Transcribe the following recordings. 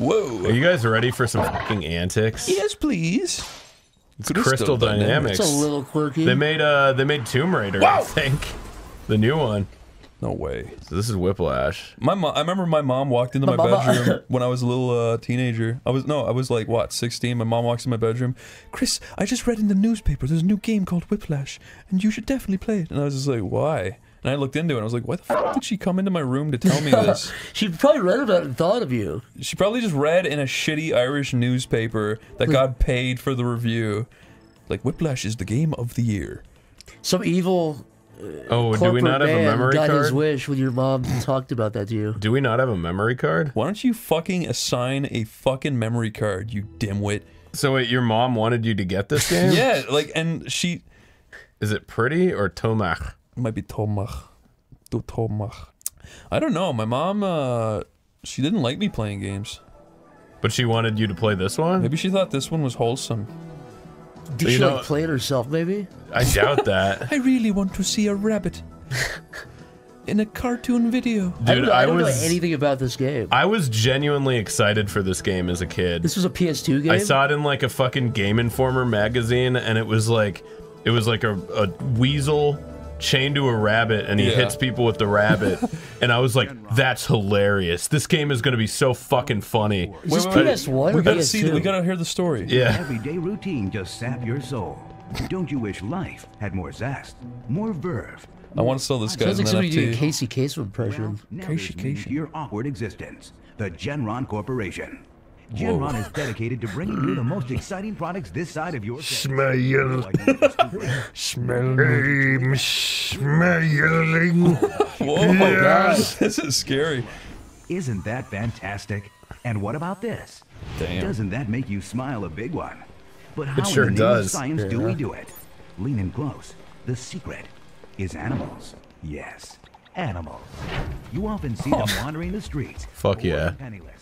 Whoa. Are you guys ready for some fucking antics? Yes, please. It's Crystal, Dynamics. It's a little quirky. They made uh they made Tomb Raider, I think. The new one. No way. So this is Whiplash. My mom, I remember my mom walked into my, My bedroom when I was a little uh, teenager. I was no, I was like what, 16. My mom walks in my bedroom. Chris, I just read in the newspaper there's a new game called Whiplash, and you should definitely play it. And I was just like, why? And I looked into it. and I was like, why the fuck did she come into my room to tell me this? She probably read about it and thought of you. She probably just read in a shitty Irish newspaper that got paid for the review. Like Whiplash is the game of the year. Some evil uh, Oh, do we not have a memory got his wish when your mom talked about that to you. Do we not have a memory card? Why don't you fucking assign a fucking memory card, you dimwit? So wait, your mom wanted you to get this game? Yeah, like, and she Is it pretty or Tomach? It might be Tomach. Do Tomach. I don't know. My mom, uh, she didn't like me playing games. But she wanted you to play this one? Maybe she thought this one was wholesome. Did You she know- like play it herself, maybe? I doubt that. I really want to see a rabbit in a cartoon video. I Dude, don't, know, I I don't was know anything about this game. I was genuinely excited for this game as a kid. this was a PS2 game. I saw it in like a fucking Game Informer magazine, and it was like, it was like a, a weasel chained to a rabbit, and he Yeah. hits people with the rabbit, and I was like, that's hilarious. This game is gonna be so fucking funny. Is this Wait, wait, wait. PS1 We or gotta see. PS2? We gotta hear the story. Yeah. Everyday routine just sap your soul. Don't you wish life had more zest, more verve? I want to sell this guy Sounds as like somebody doing a NFT. Casey Kasem impression. Well, Casey there's Kasem. your awkward existence. The Genron Corporation. Genron is dedicated to bringing you the most exciting products this side of your Smell. Smell. I'm smelling. Whoa, my god, this is scary. Isn't that fantastic? And what about this? Damn. Doesn't that make you smile a big one? But how sure in the name of science do we do it? Lean in close. The secret is animals. Yes, animals. You often see oh. them wandering the streets. Fuck yeah.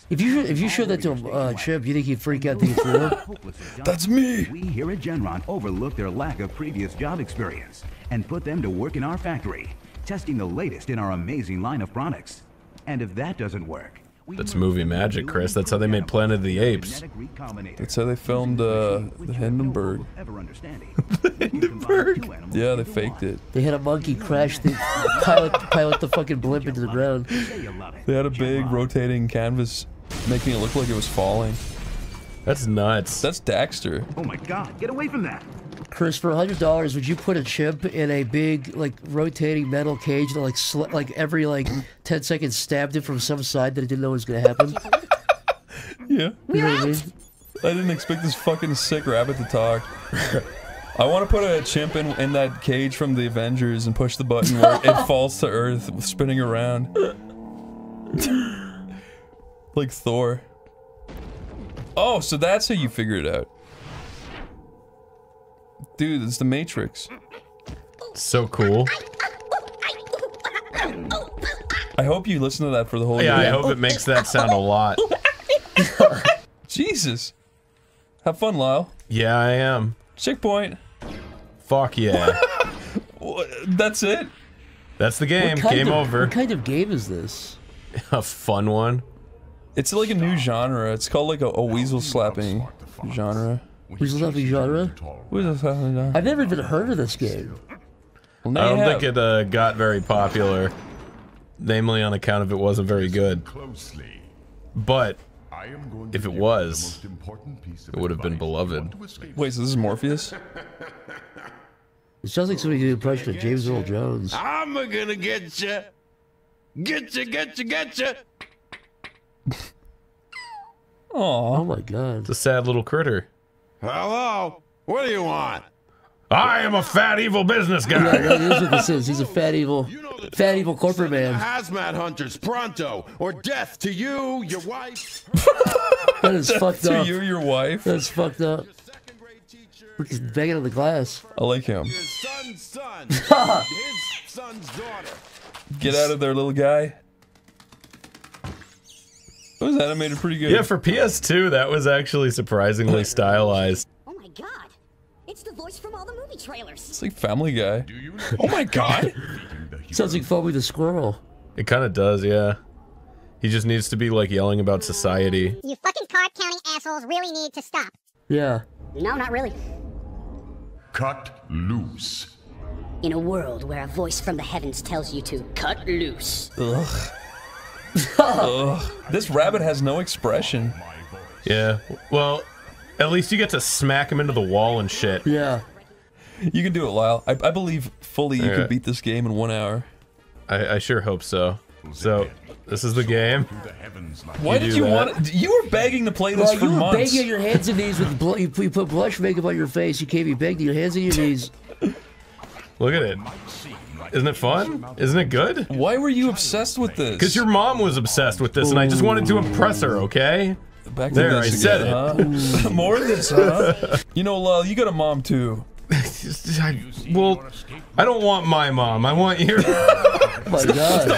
Penniless. If you if you showed that to uh, Chip, you think he'd freak out the through? That's me. We here at Genron overlook their lack of previous job experience and put them to work in our factory, testing the latest in our amazing line of products. And if that doesn't work, we That's movie magic, Chris. That's how they made Planet of the Apes. with genetic. That's how they filmed uh, the Hindenburg. Hindenburg. Yeah, they faked it. They had a monkey crash the pilot pilot the fucking blimp into the ground. They had a big rotating canvas, making it look like it was falling. That's nuts. That's Daxter. Oh my god, get away from that! Chris, for hundred dollars, would you put a chimp in a big like rotating metal cage that like sl- like every like ten seconds stabbed it from some side that it didn't know was gonna happen? Yeah. You know what I mean? I didn't expect this fucking sick rabbit to talk. I want to put a chimp in, in that cage from the Avengers and push the button where it falls to Earth, spinning around. like Thor. Oh, so that's how you figure it out. Dude, it's the Matrix. so cool. I hope you listen to that for the whole Yeah, I hope it makes that sound a lot. Jesus. Have fun, Lyle. Yeah, I am. Checkpoint. Fuck yeah. That's it. That's the game. Game of- over. What kind of game is this? A fun one. It's like a new genre. It's called like a, a weasel slapping genre. Weasel slapping genre? Weasel slapping genre. I've never even heard of this game. Well, I don't have. think it uh, got very popular, namely on account of it wasn't very good. But I am going If it was, the most important piece of it would have been beloved. want to escape. Wait, so this is Morpheus? It sounds like somebody did an impression of James Earl Jones. I'm gonna get you. Get you, get you, get you. Aw. Oh my god. it's a sad little critter. Hello? What do you want? I am a fat evil business guy. Yeah, guy. that is what this is. He's a fat evil, fat evil corporate man. Hazmat hunters, pronto, or death to you, your wife, That is fucked To up. you, your wife. That's fucked up. your second grade teacher, Look, he's banging on the glass. I like him. your son's son, his son's daughter. Get out of there, little guy. It was animated pretty good. Yeah, for PS2, that was actually surprisingly stylized. Oh my god. It's the voice from all the movie trailers. it's like Family Guy. Oh my god! Sounds like Foamy the Squirrel. It kind of does, yeah. He just needs to be like yelling about society. You fucking card counting assholes really need to stop. Yeah. No, not really. Cut loose. In a world where a voice from the heavens tells you to cut loose. Ugh. Ugh. This rabbit has no expression. Yeah. Well, at least you get to smack him into the wall and shit. Yeah. You can do it, Lyle. I, I believe fully you Yeah. can beat this game in one hour. I, I sure hope so. So, this is the game. Why You did you that. want? You were begging to play this Well, for you were months. begging on your hands and knees with bl- you, you put blush makeup on your face. You can't be begging your hands and your knees. Look at it. Isn't it fun? Isn't it good? Why were you obsessed with this? Because your mom was obsessed with this, and I just wanted to impress her. Okay. Back there, I said again, it. huh? More of this, huh? you know, Lyle, you got a mom too. I, well, I don't want my mom. I want your. oh my god.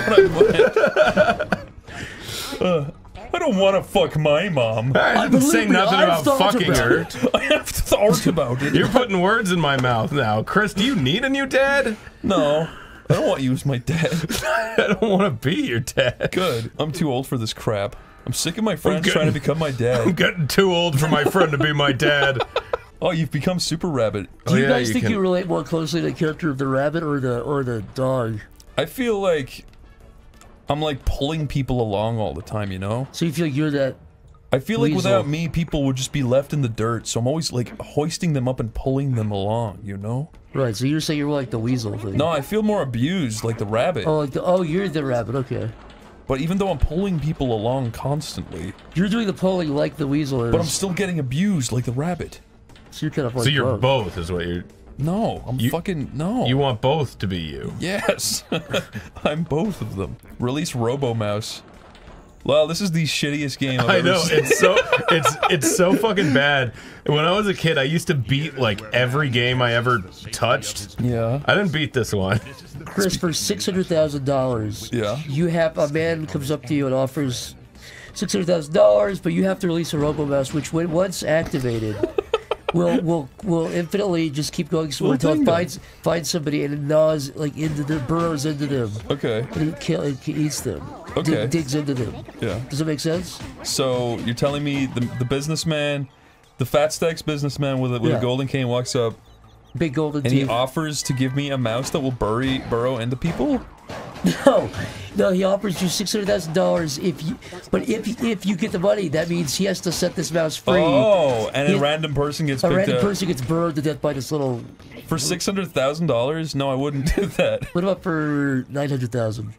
Uh, I don't want to fuck my mom. I didn't say nothing about fucking her. I have thought about it. You're putting words in my mouth now, Chris. Do you need a new dad? No, I don't want you as my dad. I don't want to be your dad. Good. I'm too old for this crap. I'm sick of my friends getting- trying to become my dad. I'm getting too old for my friend to be my dad. Oh, you've become Super Rabbit. Do you oh, guys think you relate more closely to the character of the rabbit or the or the dog? I feel like I'm like pulling people along all the time, you know? So you feel like you're that I feel like Weasel. without uh, me, people would just be left in the dirt. So I'm always like hoisting them up and pulling them along, you know? right? So you're saying you're like the weasel thing. No, I feel more abused, like the rabbit. Oh, like the, oh, you're the rabbit. Okay. But even though I'm pulling people along constantly, You're doing the pulling like the weasel is. but I'm still getting abused like the rabbit. So you're kind of like So you're both. both, is what you're. No, I'm fucking no. You want both to be you. Yes, I'm both of them. Release Robo Mouse. Wow, this is the shittiest game I've I ever know seen. it's so it's it's so fucking bad. When I was a kid, I used to beat like every game I ever touched. Yeah. I didn't beat this one. Chris, for six hundred thousand dollars, Yeah. you have a man comes up to you and offers six hundred thousand dollars, but you have to release a Robo Mouse, which when once activated, will we'll we'll infinitely just keep going Little until it finds finds somebody and it gnaws like into the burrows into them. Okay. And it, kill, it eats them. Okay. Dig, digs into them. Yeah. Does that make sense? So you're telling me the the businessman, the fat stacks businessman with a, with Yeah. a golden cane walks up, Big golden and he offers to give me a mouse that will bury burrow into people. No, no, he offers you six hundred thousand dollars if you, but if if you get the money, that means he has to set this mouse free. Oh, and He- a random person gets a random up person gets burrowed to death by this little. for six hundred thousand dollars. No, I wouldn't do that. What about for nine hundred thousand?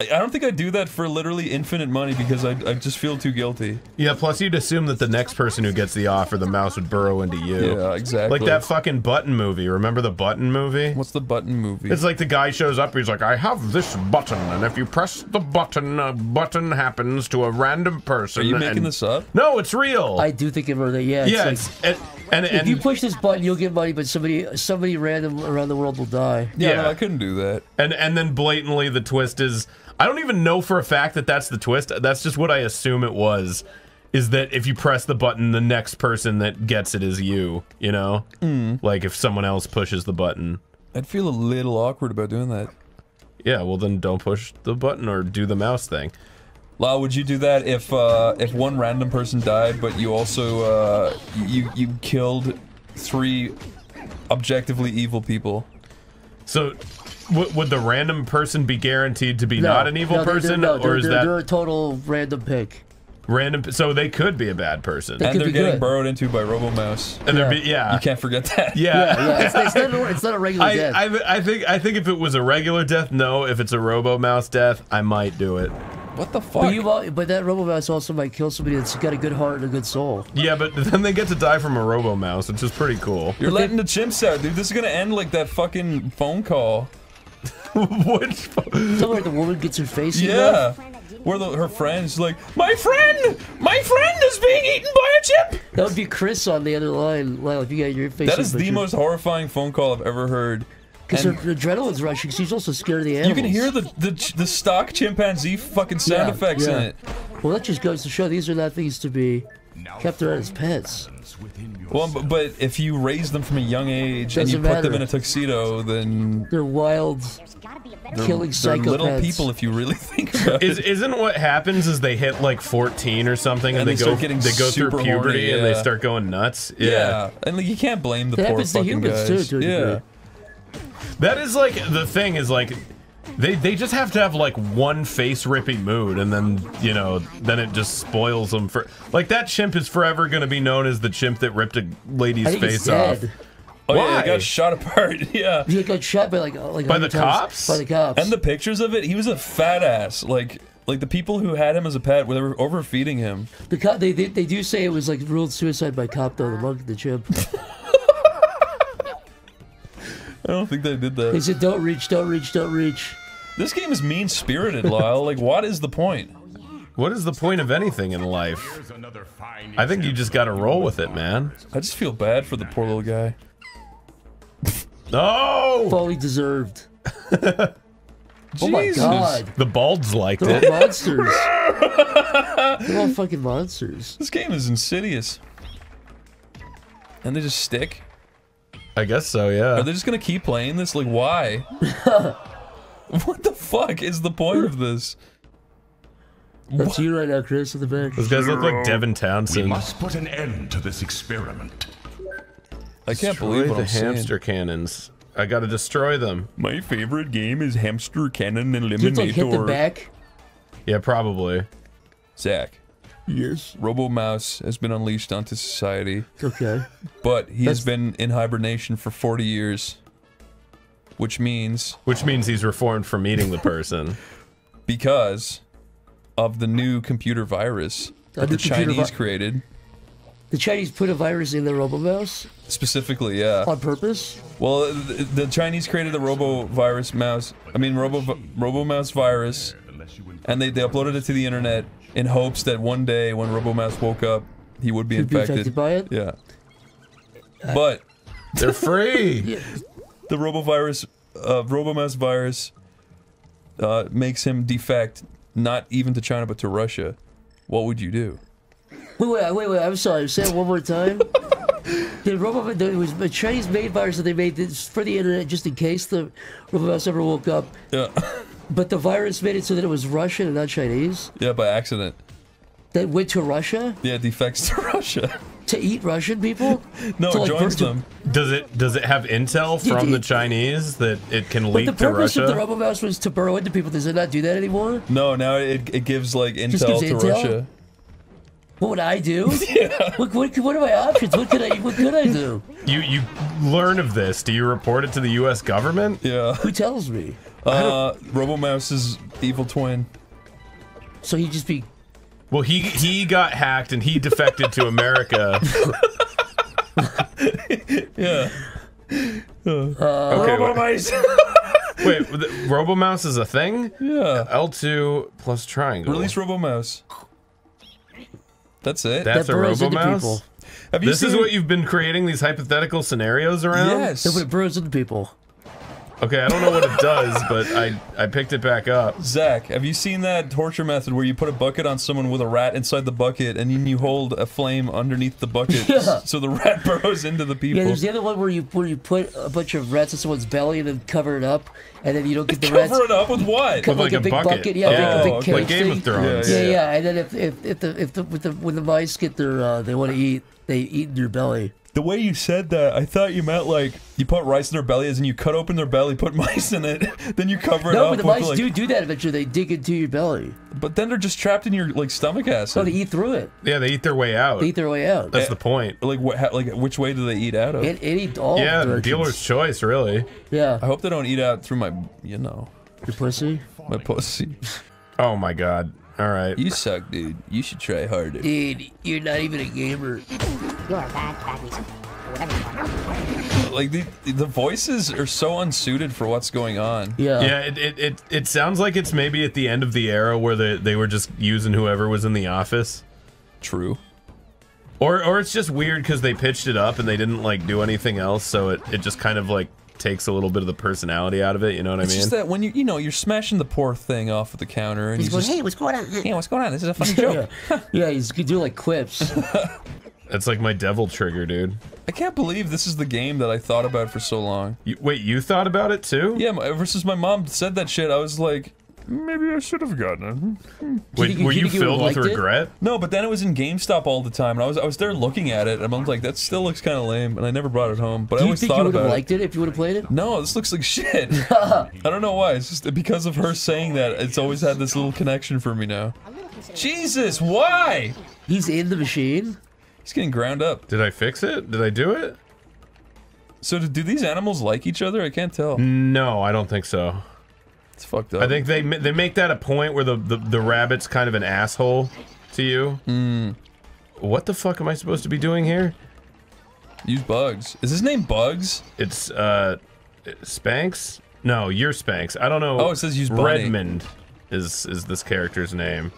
I I don't think I'd do that for literally infinite money because I I just feel too guilty. Yeah, plus you'd assume that the next person who gets the offer, the mouse would burrow into you. Yeah, exactly. Like that fucking button movie. Remember the button movie? What's the button movie? It's like the guy shows up, he's like, I have this button, and if you press the button, a button happens to a random person. Are you making and- this up? No, it's real. I do think of that. Yeah, it's yeah, like, it's, and, and, if you push this button, you'll get money, but somebody somebody random around the world will die. Yeah, Yeah. no, I couldn't do that. and and then blatantly the twist is I don't even know for a fact that that's the twist. That's just what I assume it was. Is that if you press the button, the next person that gets it is you? You know, Mm. like if someone else pushes the button. I'd feel a little awkward about doing that. Yeah, well then don't push the button or do the mouse thing. Lau, would you do that if uh, if one random person died, but you also uh, you you killed three objectively evil people? So, w- would the random person be guaranteed to be No, not an evil no, they're- person, they're- no, or they're- is they're- that they're a total random pick? random? So they could be a bad person, They and could they're be getting good. burrowed into by Robomouse. and they're be, yeah, You can't forget that. yeah. Yeah, yeah. It's, it's, not, a- it's not a regular I, death. I, I think I think if it was a regular death, no. If it's a Robo Mouse death, I might do it. What the fuck? but, you, but that Robo Mouse also might kill somebody that's got a good heart and a good soul. Yeah, but then they get to die from a Robo Mouse, which is pretty cool. You're letting the chimps out, dude. This is gonna end like that fucking phone call. Which Something like the woman gets her face eaten. Yeah. Where the, her friend's like, my friend, my friend is being eaten by a chip. That would be Chris on the other line. Well, if you got your face That eaten the most horrifying phone call I've ever heard. Because her adrenaline's rushing. She's also scared of the you can hear the, the the stock chimpanzee fucking sound Yeah, effects in it. Well, that just goes to show these are not things to be kept around as pets. Well, but, but if you raise them from a young age and you Doesn't put them in a tuxedo, then They're wild, they're, killing they're little people if you really think about Is, it. isn't what happens is they hit like 14 or something and, And they, they go start getting they go through super puberty horny, and they yeah. start going nuts. Yeah. Yeah. and like, you can't blame the That poor happens to fucking humans, guys. too, to a yeah, degree. That is like the thing is like they they just have to have like one face ripping mood and then you know then it just spoils them for like that chimp is forever going to be known as the chimp that ripped a lady's I think face he's dead. off. oh yeah, Why? they got shot apart. Yeah, He got shot by like like By the times- cops? By the cops. and the pictures of it, he was a fat ass. Like like the people who had him as a pet, they were overfeeding him. The cop, they, they they do say it was like ruled suicide by cop though. The monk, the chimp. I don't think they did They that. said, "Don't reach, don't reach, don't reach." This game is mean spirited, Lyle. Like, what is the point? What is the point of anything in life? Here's another fine I think you just got to roll with it, man. I just feel bad for the poor little guy. No! Fully deserved. Oh my god, The balds liked they're it. all monsters. they're all fucking monsters. This game is insidious. And they just stick. I guess so, yeah. Are they just gonna keep playing this? Like, why? what the fuck is the point of this? That's you right now, Chris, in the back. Those guys look like Devin We Townsend. must put an end to this experiment. I can't Destroy believe what the I'm saying. hamster cannons. I gotta destroy them. My favorite game is Hamster Cannon You have to like, hit the back. Yeah, probably. Zach, Yes. Robo Mouse has been unleashed onto society, Okay. but he has been in hibernation for 40 years. Which means Which means he's reformed from eating the person. because of the new computer virus that new the Chinese vi- created, The Chinese put a virus in the RoboMouse specifically, yeah. on purpose. Well, the, the Chinese created the Robo virus mouse. I mean, Robo Robo Mouse virus, and they, they uploaded it to the internet in hopes that one day when Robo Mouse woke up, he would be He'd be infected. infected by it? Yeah. But They're free. the robovirus, uh, Robomouse virus, uh, makes him defect not even to China but to Russia. What would you do? Wait, wait, wait, wait. I'm sorry. Say it one more time. the Robo, there was a Chinese-made virus that they made this for the internet just in case the RoboMouse ever woke up. Yeah, But the virus made it so that it was Russian and not Chinese. yeah, by accident. That went to Russia Yeah, defects to Russia. To eat Russian people. No, To, it like, joins them. Does it does it have intel Yeah, from the Chinese that it can leak But leak the to purpose of the Russia? RoboMouse was to burrow into people. Does it not do that anymore? No, now it, it gives like intel gives to intel? Russia. What would I do? What, what, what are my options? What could I? What could I do? You you learn of this. Do you report it to the U.S. government? Yeah. Who tells me? Uh, Robomouse's evil twin. So he just be Well, he he got hacked and he defected to America. Yeah. Uh, uh, okay, wait, wait the RoboMouse is a thing? Yeah. L2 plus triangle. Release Robomouse. That's it. That's that a burrows into RoboMouse? people. Have you This seen? is what you've been creating these hypothetical scenarios around? Yes. That would burrows into people. Okay, I don't know what it does, but I I picked it back up. Zach, have you seen that torture method where you put a bucket on someone with a rat inside the bucket and then you hold a flame underneath the bucket Yeah. so the rat burrows into the people? Yeah, there's the other one where you where you put a bunch of rats in someone's belly and then cover it up, and then you don't get the rats. Cover it up with what? Cover- With like, like a a, big bucket. bucket, yeah, big- a big like cage Game of. Thrones. Yeah, Yeah, yeah, yeah. and then if if if the if the with the when the mice get their uh, they want to eat, they eat in your belly. The way you said that, I thought you meant like you put rice in their belly as in you cut open their belly, put mice in it, then you cover it No, up but the mice like. do do that eventually. They dig into your belly. But then they're just trapped in your like stomach So acid. they eat through it. Yeah, they eat their way out. They eat their way out. That's eh, the point. like what? How, like which way do they eat out of? And, and eat all Yeah, directions. dealer's choice, really. Yeah, I hope they don't eat out through my, you know, your pussy. my pussy. Oh my god. All right. You suck, dude. You should try harder. Dude, you're not even a gamer. You're a bad, bad reason. Or whatever you are. Like the the voices are so unsuited for what's going on. Yeah. Yeah, it, it, it, it sounds like it's maybe at the end of the era where they, they were just using whoever was in the office. True. Or or it's just weird because they pitched it up and they didn't like do anything else, so it, it just kind of like takes a little bit of the personality out of it. You know what It's I mean? just that when you you know you're smashing the poor thing off of the counter and He's he's going, just hey, what's going on? yeah what's going on this is a funny joke. yeah, he's could do like quips. That's like my devil trigger, dude. I can't believe this is the game that I thought about for so long. You, wait, you thought about it too? Yeah, my- ever since my mom said that shit, I was like, maybe I should have gotten hmm. Wait, think you- were do you you filled with regret? it. No, but then it was in GameStop all the time, and I was I was there looking at it, and I was like, that still looks kind of lame, and I never brought it home. But I Do you always think you thought would have about it. liked it if you would have played it? No, this looks like shit. I don't know why. It's just because of her saying that. It's always had this little connection for me now. Jesus, why? He's in the machine. He's getting ground up. Did I fix it? Did I do it? So do, do these animals like each other? I can't tell. No, I don't think so. It's fucked up. I think they they make that a point where the, the, the rabbit's kind of an asshole to you. Hmm. What the fuck am I supposed to be doing here? use bugs. Is his name Bugs? It's uh Spanx? No, you're Spanx. I don't know. Oh, it says use Bunny. Redmond is is this character's name.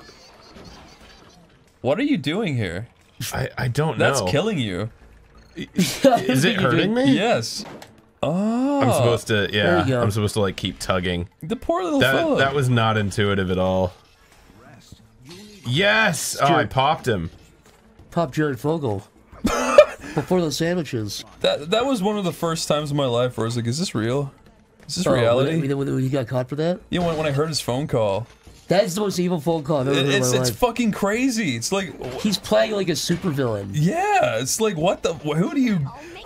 What are you doing here? I I don't That's know. That's killing you. Is it hurting me? Yes. Oh. I'm supposed to yeah. I'm supposed to like keep tugging. The poor little That fella. that was not intuitive at all. Yes! Oh, I popped him. Pop Jared Fogle. Before those sandwiches. that that was one of the first times in my life where I was like, is this real? Is this Oh, reality? when- when- when he got caught for that? you know, when, when I heard his phone call, That's the most evil phone call I've ever it, heard it's in my it's life. fucking crazy. It's like, He's playing like a supervillain. yeah, it's like what the? Who do you?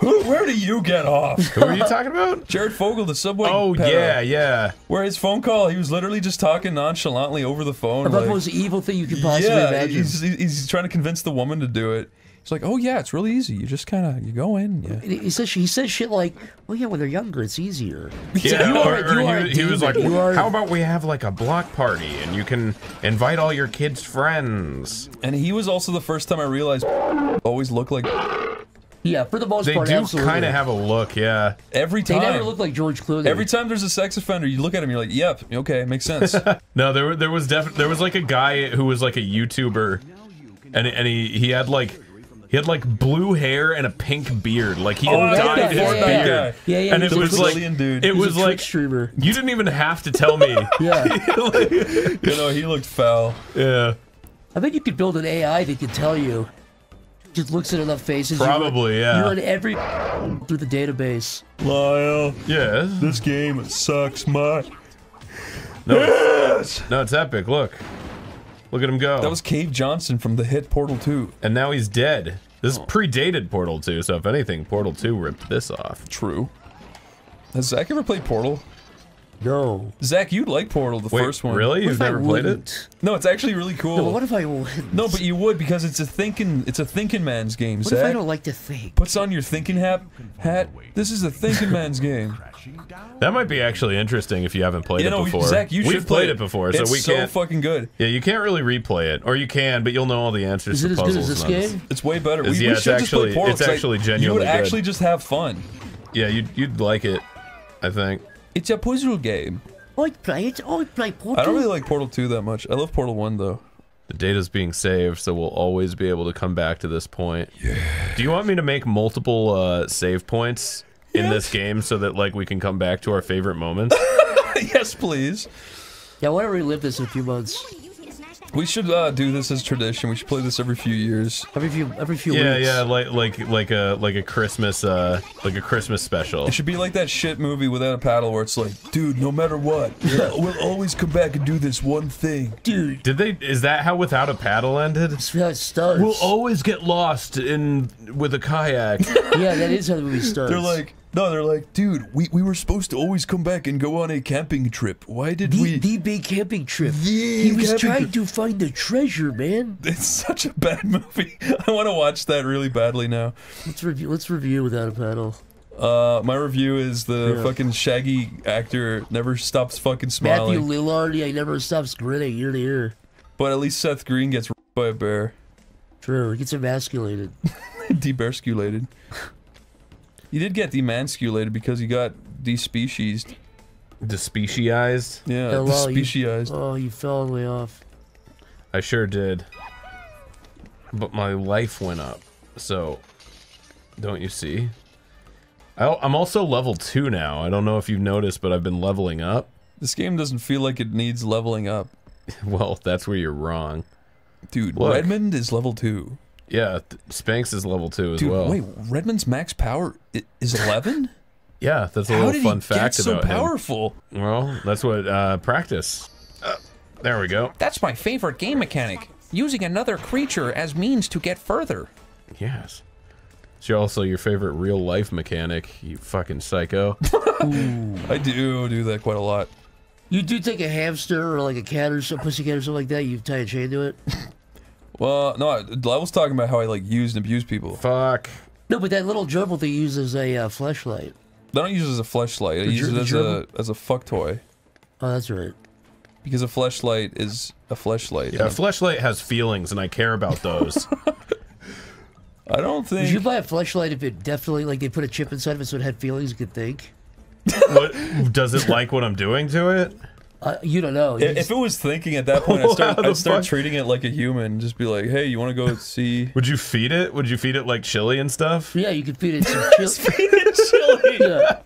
Who? Where do you get off? Who are you talking about? Jared Fogle, the subway. Oh pedo. yeah, yeah. Where his phone call, he was literally just talking nonchalantly over the phone. About like- the most evil thing you could possibly yeah, imagine. he's, he's trying to convince the woman to do it. He's like, oh yeah, it's really easy. You just kind of you go in. Yeah. He he says he says shit like, "Well, yeah, when they're younger, it's easier." Yeah, You or, are- or you are he, he was like. You are- "How about we have like a block party and you can invite all your kids' friends?" And he was also the first time I realized always look like Yeah, for the most They part, do kind of have a look, yeah. every time They time. never look like George Clooney. Every time there's a sex offender, you look at him, you're like, yep, okay, makes sense. No, there there was definitely there was like a guy who was like a YouTuber, and and he he had like. He had like blue hair and a pink beard, like he Oh, I dyed like his that yeah, beard, guy. Yeah, yeah, and it was like Brazilian dude. it He's was a like Twitch streamer. you didn't even have to tell me. Yeah, you know, he looked foul. yeah, I bet you could build an AI that could tell you. Just looks at enough faces. you run- Probably, You run every through the database. Lyle, yeah. this game sucks much. No, it's, no, it's epic. Look, look at him go. That was Cave Johnson from the hit Portal 2. and now he's dead. This oh. predated Portal 2, so if anything, Portal 2 ripped this off. True. Has Zach ever played Portal? No. Zach, you'd like Portal, the Wait, first one. really? You've if I never played it? wouldn't? No, it's actually really cool. No, what if I wouldn't? No, but you would because it's a thinking it's a thinking man's game, What if I don't like to think? Puts on your thinking hat hat. This is a thinking man's game. That might be actually interesting if you haven't played You it before. Zach, you We've should play played it before, so it's we so can't. It's so fucking good. yeah, you can't really replay it, or you can, but you'll know all the answers Is it to as good puzzles. as this game? It's way better. It's- we, yeah, we it's should just actually- play Portal. it's 'cause, like, actually You genuinely would good. actually just have fun. Yeah, you'd you'd like it. I think. It's a puzzle game. I play it. I play Portal. I don't really like Portal 2 that much. I love Portal 1 though. The data's being saved, so we'll always be able to come back to this point. Yeah. Do you want me to make multiple uh, save points in this game so that like we can come back to our favorite moments? yes, please. Yeah, I want to relive this in a few months. We should uh, do this as tradition. We should play this every few years. Every few, every few yeah, weeks. yeah, like like like a like a Christmas uh like a Christmas special. It should be like that shit movie without a paddle where it's like, dude, no matter what, we'll always come back and do this one thing. Dude, Did they? Is that how Without a Paddle ended? that's how it starts. We'll always get lost in with a kayak. yeah, that is how the movie starts. They're like, no, they're like, dude, we, we were supposed to always come back and go on a camping trip. Why did the, we? the big camping trip. The he was trying to find the treasure, man. It's such a bad movie. I want to watch that really badly now. Let's review. Let's review without a paddle. Uh, my review is the Yeah. fucking Shaggy actor never stops fucking smiling. Matthew. Lillard, yeah, he never stops grinning ear to ear. but at least Seth Green gets by a bear. True, he gets emasculated. Debearsculated. You did get demasculated because you got despeciesed. Despecialized. Yeah, Hello, you- despeciesed. Oh, you fell all way off. I sure did. But my life went up. So, don't you see? I, I'm also level two now. I don't know if you've noticed, but I've been leveling up. This game doesn't feel like it needs leveling up. Well, that's where you're wrong. Dude, Look. Redmond is level 2. Yeah, th- Spanx is level two as Dude, well. wait, Redmond's max power is 11? Yeah, that's a How little did fun he fact get so about him. powerful? Well, that's what uh, practice. Uh, there we go. That's my favorite game mechanic. Using another creature as means to get further. Yes. It's also your favorite real life mechanic, you fucking psycho. I do do that quite a lot. You do take a hamster or like a cat or some pussycat or something like that. You tie a chain to it. Well, no, I I was talking about how I like use and abuse people. Fuck. No, but that little gerbil they use as a uh, flashlight. I don't use it as a flashlight. I The use it the as a as a fuck toy Oh, that's right. because a flashlight is a flashlight. Yeah, a flashlight has feelings, and I care about those. I don't think. Would you buy a flashlight if it definitely like they put a chip inside of it so it had feelings, it could think? what does it like what I'm doing to it? Uh, you don't know. If, if it was thinking at that point, I'd start, I'd start treating it like a human. Just be like, hey, you want to go see? Would you feed it? Would you feed it like chili and stuff? Yeah, you could feed it some chili. feed it chili. yeah.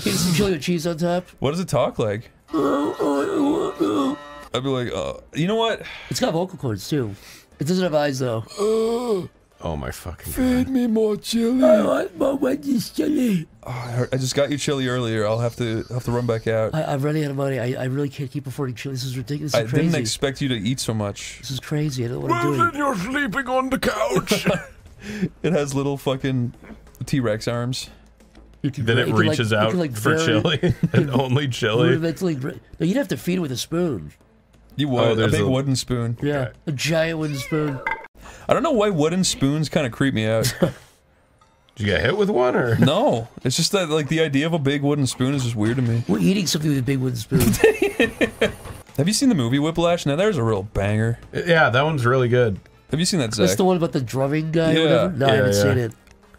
Feed it some chili with cheese on top. What does it talk like? I'd be like, uh, you know what? It's got vocal cords too. It doesn't have eyes though. Oh my fucking Feed me more chili. I want more Wendy's chili. Oh, I, heard- I just got you chili earlier. I'll have to have to run back out. I, I'm running out of money. I, I really can't keep affording chili. This is ridiculous. This I crazy. didn't expect you to eat so much. this is crazy. I don't know what I'm doing. you're sleeping on the couch. It has little fucking T Rex arms. Can then gra- it you can, like- reaches out can, like, for very chili and only chili. Rudimentally, no, you'd have to feed it with a spoon. You would Oh, a big a- wooden spoon. Yeah, a giant wooden spoon. I don't know why wooden spoons kind of creep me out. Did you get hit with one or? no, it's just that like the idea of a big wooden spoon is just weird to me. We're eating something with a big wooden spoon. Have you seen the movie Whiplash? Now there's a real banger. Uh, yeah, that one's really good. Have you seen that, That's the one about the drumming guy. Yeah. or whatever? No, I haven't yeah. seen it.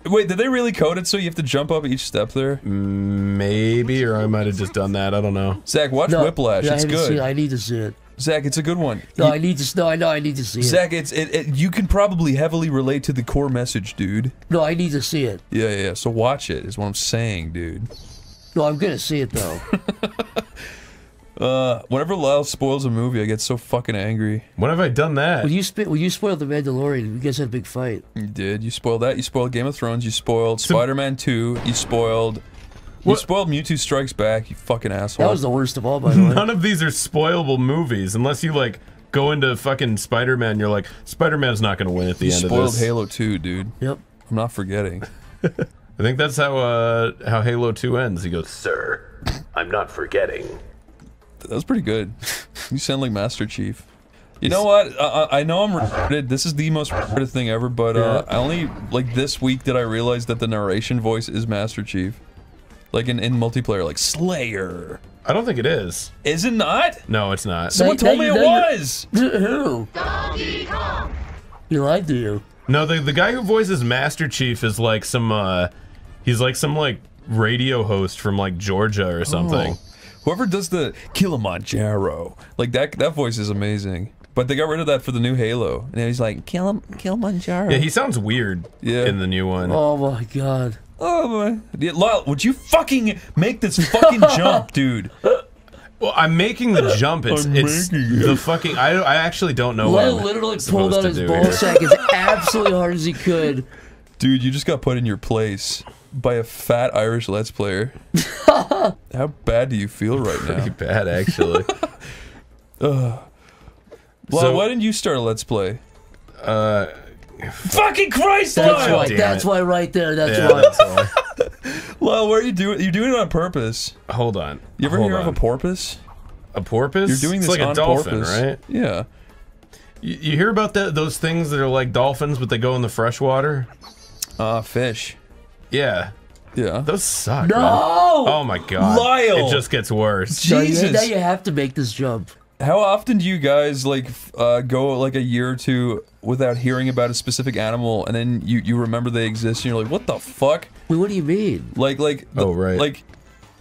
Wait, did they really code it so you have to jump up each step there? Maybe, or I might have just done that. I don't know. Zach, watch No, Whiplash. yeah, it's haven't Seen it. good. I need to see it. Zach, it's a good one. No, You- I need to. No, I know. I need to see it. Zach, it's it, it. You can probably heavily relate to the core message, dude. No, I need to see it. Yeah, yeah. yeah. So watch it. Is what I'm saying, dude. No, I'm gonna see it though. Uh, whenever Lyle spoils a movie, I get so fucking angry. When have I done that? when you sp- when you spoiled the Mandalorian, you guys had a big fight. You did. You spoiled that. You spoiled Game of Thrones. You spoiled Spider-Man 2. You spoiled. You spoiled Mewtwo Strikes Back. You fucking asshole. That was the worst of all, by the way. None of these are spoilable movies unless you like go into fucking Spider-Man. You're like, Spider-Man's not going to win at the you end of this. Spoiled Halo 2, dude. Yep. I'm not forgetting. I think that's how uh how Halo 2 ends. He goes, "Sir, I'm not forgetting." That was pretty good. You sound like Master Chief. You know what? I, I I know I'm retarded. This is the most retarded thing ever, but uh, I only like this week did I realize that the narration voice is Master Chief. Like in, in multiplayer, like Slayer. I don't think it is. Is it not? No, it's not. Someone Now- told now me you- it now you're- was. Who? He lied to you. No, the the guy who voices Master Chief is like some uh he's like some like radio host from like Georgia or something. Oh. Whoever does the Killimanjaro, like that that voice is amazing. But they got rid of that for the new Halo, and he's like Kilim Killimanjaro. Yeah, he sounds weird Yeah. in the new one. Oh my god. Oh my! Yeah, Lyle, would you fucking make this fucking jump, dude? Well, I'm making the jump. It's I'm it's making the fucking I I actually don't know what Lyle I'm literally pulled supposed out to his do ball here. sack as absolutely hard as he could. Dude, you just got put in your place by a fat Irish Let's player. How bad do you feel right Pretty now? bad actually. Well, So- why didn't you start a Let's play? uh Fucking Christ, That's Lyle! why. damn That's it. why. Right there. That's yeah, why. that's why. Lyle, what are you doing? You're doing it on purpose. Hold on. You ever Hold hear on. of a porpoise? a porpoise? You're doing it's this like a on dolphin, porpoise, right? Yeah. You, you hear about that those things that are like dolphins but they go in the fresh water? Ah, fish. Yeah. Yeah. Those suck. No! man. Oh my god. Lyle! It just gets worse. No, you- Jesus. now you have to make this jump. How often do you guys like uh, go like a year or two without hearing about a specific animal, and then you you remember they exist, and you're like, what the fuck? Wait, what do you mean? Like like the- Oh, right. like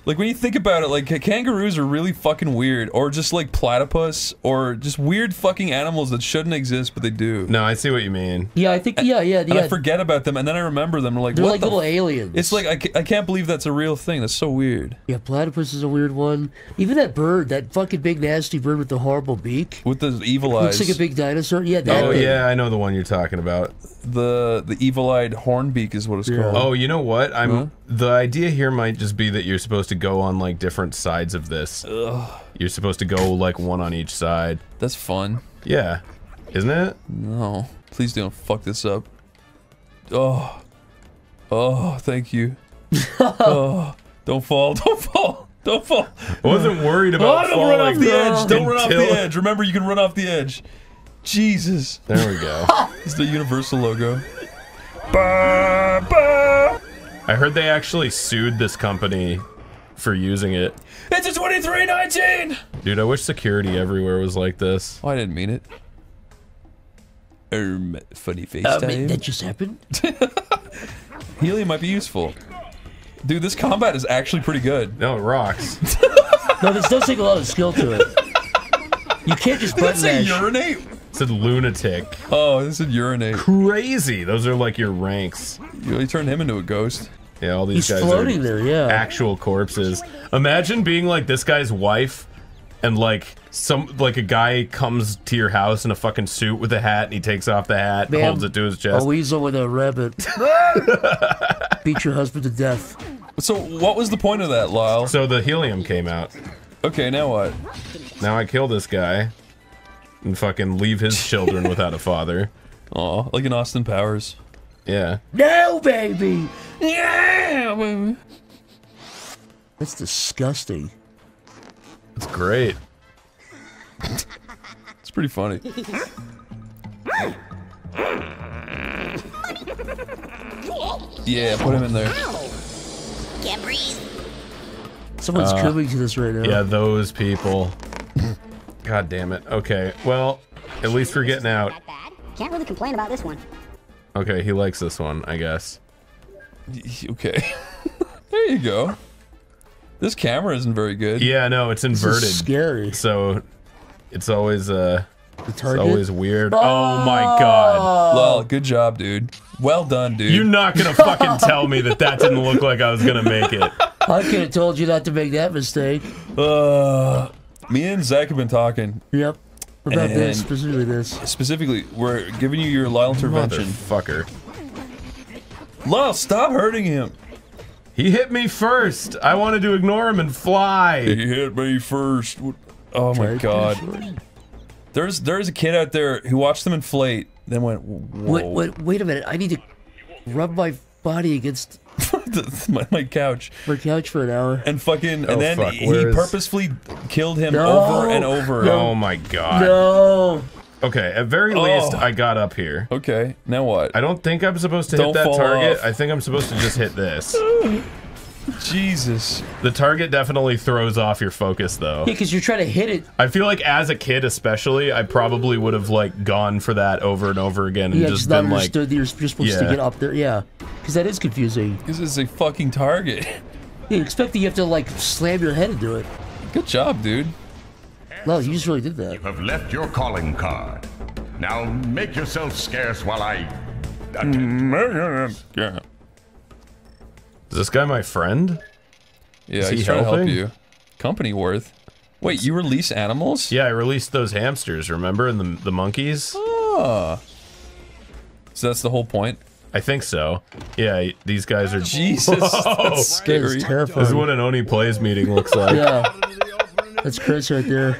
Like when you think about it, like kangaroos are really fucking weird, or just like platypus, or just weird fucking animals that shouldn't exist, but they do. No, I see what you mean. Yeah, I think yeah, yeah, And. I forget about them, and then I remember them. I'm like, They're what like the little f- aliens. It's like I, ca- I can't believe that's a real thing. That's so weird. Yeah, platypus is a weird one. Even that bird, that fucking big nasty bird with the horrible beak. With the evil eyes. Looks like a big dinosaur. Yeah, that Oh thing. yeah, I know the one you're talking about. The the evil-eyed hornbeak is what it's called. Oh, you know what? I'm Huh? the idea here might just be that you're supposed to go on like different sides of this. You're supposed to go like one on each side. That's fun. Yeah, isn't it? No, please don't fuck this up. Oh, oh, thank you. oh, don't fall, don't fall, don't fall. I wasn't worried about Oh, don't run off the edge. Don't run off the edge. Remember, you can run off the edge. Jesus. There we go. It's the Universal logo. I heard they actually sued this company for using it. It's a 2319! Dude, I wish security everywhere was like this. Oh, I didn't mean it. Um, funny face I time. that just happened. Helium might be useful. Dude, this combat is actually pretty good. No, it rocks. No, this does take a lot of skill to it. You can't just Did it button say mash. urinate? It said lunatic. Oh, this is urinate. Crazy. Those are like your ranks. You really turned him into a ghost. Yeah, all these He's guys floating are there, yeah. actual corpses. Imagine being like this guy's wife and like some like a guy comes to your house in a fucking suit with a hat and he takes off the hat and Ma'am, holds it to his chest. A weasel with a rabbit. Beat your husband to death. So, what was the point of that, Lyle? So the helium came out. Okay, now what? Now I kill this guy and fucking leave his children without a father. Aw, like in Austin Powers. Yeah. No, baby. Yeah, baby. That's disgusting. It's great. It's pretty funny. Yeah, put him in there. Can't breathe. Someone's Uh, coming to this right now. Yeah, those people. God damn it. Okay, well, at least we're getting out. Can't really complain about this one. Okay, he likes this one, I guess. Okay. there you go. This camera isn't very good. Yeah, no, it's This inverted. is scary. So it's always uh it's target? always weird. Oh my god. Lol, good job, dude. Well done, dude. You're not gonna fucking tell me that that didn't look like I was gonna make it. I could have told you not to make that mistake. Uh, me and Zach have been talking. Yep. About this, And- specifically this. Specifically, we're giving you your Lyle intervention. Motherfucker. Lyle, stop hurting him. He hit me first. I wanted to ignore him and fly. He hit me first. What- Oh my god. There's there's a kid out there who watched them inflate, then went, whoa. Wait, wait, wait a minute. I need to rub my body against my, my couch my couch for an hour. and fucking Oh, and then fuck, he where is- purposefully killed him No. over and over. Oh my god. No. Okay, at very least Oh. I got up here. Okay, now what? I don't think I'm supposed to Don't hit that target. off. I think I'm supposed to just hit this. Jesus. The target definitely throws off your focus though. Yeah, because you're trying to hit it. I feel like as a kid especially, I probably would have like gone for that over and over again and Yeah, just just not been like understood that you're, you're supposed to get up there. Yeah, because that is confusing. This is a fucking target. Yeah, you expect that you have to like slam your head into it. Good job, dude. No, you just really did that. You have left your calling card. Now make yourself scarce while I mm, attend. Yeah. Is this guy my friend? Yeah, Is he he's trying to help you. Company worth. Wait, you release animals? Yeah, I released those hamsters, remember? And the the monkeys? Ah. So that's the whole point. I think so. Yeah, these guys are Jesus, Whoa. that's That scary. is This is what an Oney plays meeting looks like. Yeah, that's Chris right there.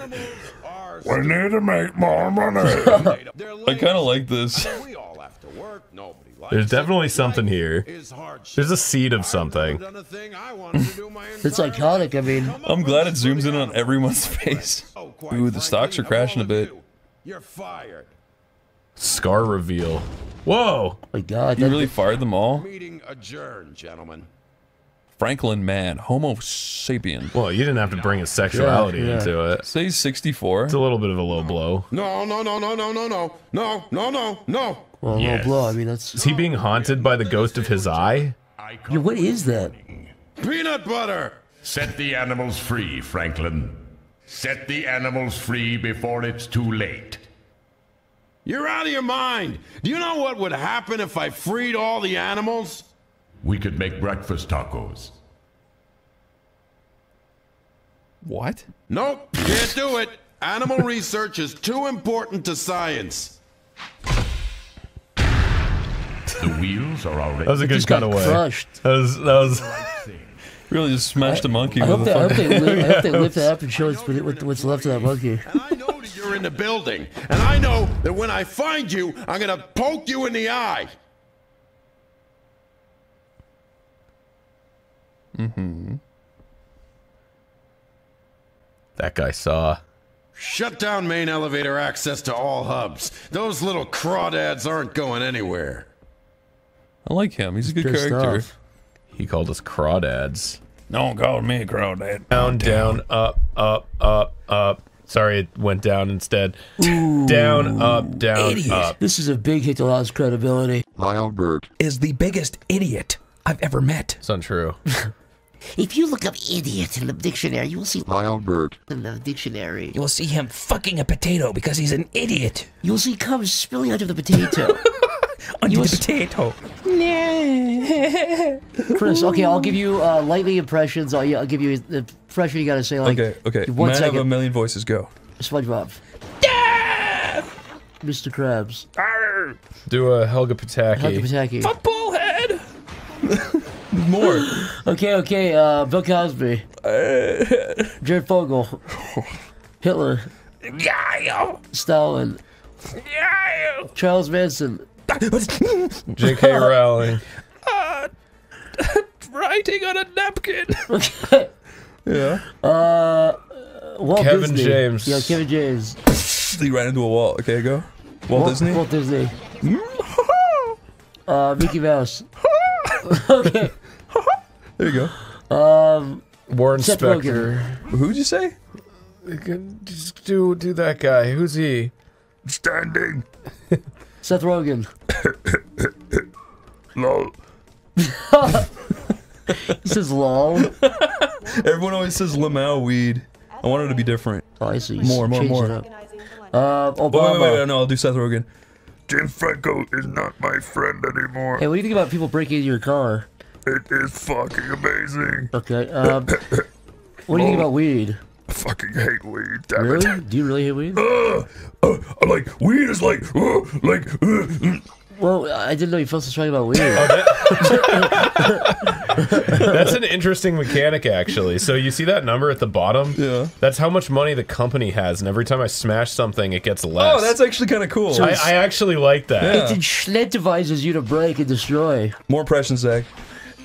We need to make more money. I kind of like this. We all have to work. Nobody likes There's definitely something here. There's a seed of something. Done a thing I wanted to do my It's iconic. I mean, I'm glad it zooms in on everyone's face. Oh, Ooh, the stocks are crashing a bit. you, You're fired. Scar reveal. Whoa! Oh my God, You really fired them all? Meeting adjourned, gentlemen. Franklin man, Homo sapien. Well, you didn't have to bring his sexuality Yeah, yeah. into it. Say he's 64. It's a little bit of a low blow. No, no, no, no, no, no, no, no, no, no, no. Well, low blow. I mean, that's. Is he being haunted by the ghost of his eye? Yeah, what is that? Peanut butter. Set the animals free, Franklin. Set the animals free before it's too late. You're out of your mind. Do you know what would happen if I freed all the animals? We could make breakfast tacos. What? Nope, can't do it. Animal research is too important to science. The wheels are already. That was a good just got cutaway. crushed. That was that was. Really just smashed a monkey I hope, with a they, I, hope they li- I hope they lift it up and show us what- what- what's left of that monkey. And I know that you're in the building. And I know that when I find you, I'm gonna poke you in the eye. Mm-hmm. That guy saw. Shut down main elevator access to all hubs. Those little crawdads aren't going anywhere. I like him. He's a good Pissed character. off. He called us crawdads. Don't call me a crawdad. Down, down, up, up, up, up. Sorry, it went down instead. Down, up, down, up. This is a big hit to lost credibility. Lyle Bird. Is the biggest idiot I've ever met. It's untrue. If you look up idiot in the dictionary, you will see Lyle Bird. in the dictionary. You'll see him fucking a potato because he's an idiot. You'll see cum spilling out of the potato. Under You the was- potato. Chris, okay, I'll give you uh, lightly impressions. I'll, I'll give you the impression you gotta say like Okay, okay. one Man of a million voices, go. SpongeBob. Yeah! Mr. Krabs. Do a Helga Pataki. Helga Pataki. Football head. More. Okay, okay, uh, Bill Cosby. Jared Fogle. Hitler. Yeah. Stalin. Yeah. Charles Manson. J.K. Rowling. Writing on a napkin. Yeah. Uh, Walt Kevin Disney. James. Yeah, Kevin James. He ran into a wall. Okay, go. Walt, Disney. Walt Disney. uh, Mickey Mouse. okay. There you go. Um, Warren Seth Spector. Who'd you say? Just do do that guy. Who's he? Standing. Seth Rogen. Lol. He says lol. Everyone always says Lamau weed. I want it to be different. Oh, I see. More, more, more. Uh, Wait, Obama. wait, wait, wait, no, I'll do Seth Rogen. Jim Franco is not my friend anymore. Hey, what do you think about people breaking into your car? It is fucking amazing. Okay. Um, what do you think about weed? I fucking hate weed. Damn Really? it. Do you really hate weed? Uh, uh, I'm like weed is like uh, like uh, mm. Well, I didn't know you felt so strong about weed. That's an interesting mechanic, actually. So you see that number at the bottom? Yeah. That's how much money the company has, and every time I smash something, it gets less. Oh, that's actually kind of cool. I, I actually like that. Yeah. It incentivizes you to break and destroy. More impressions, Zach.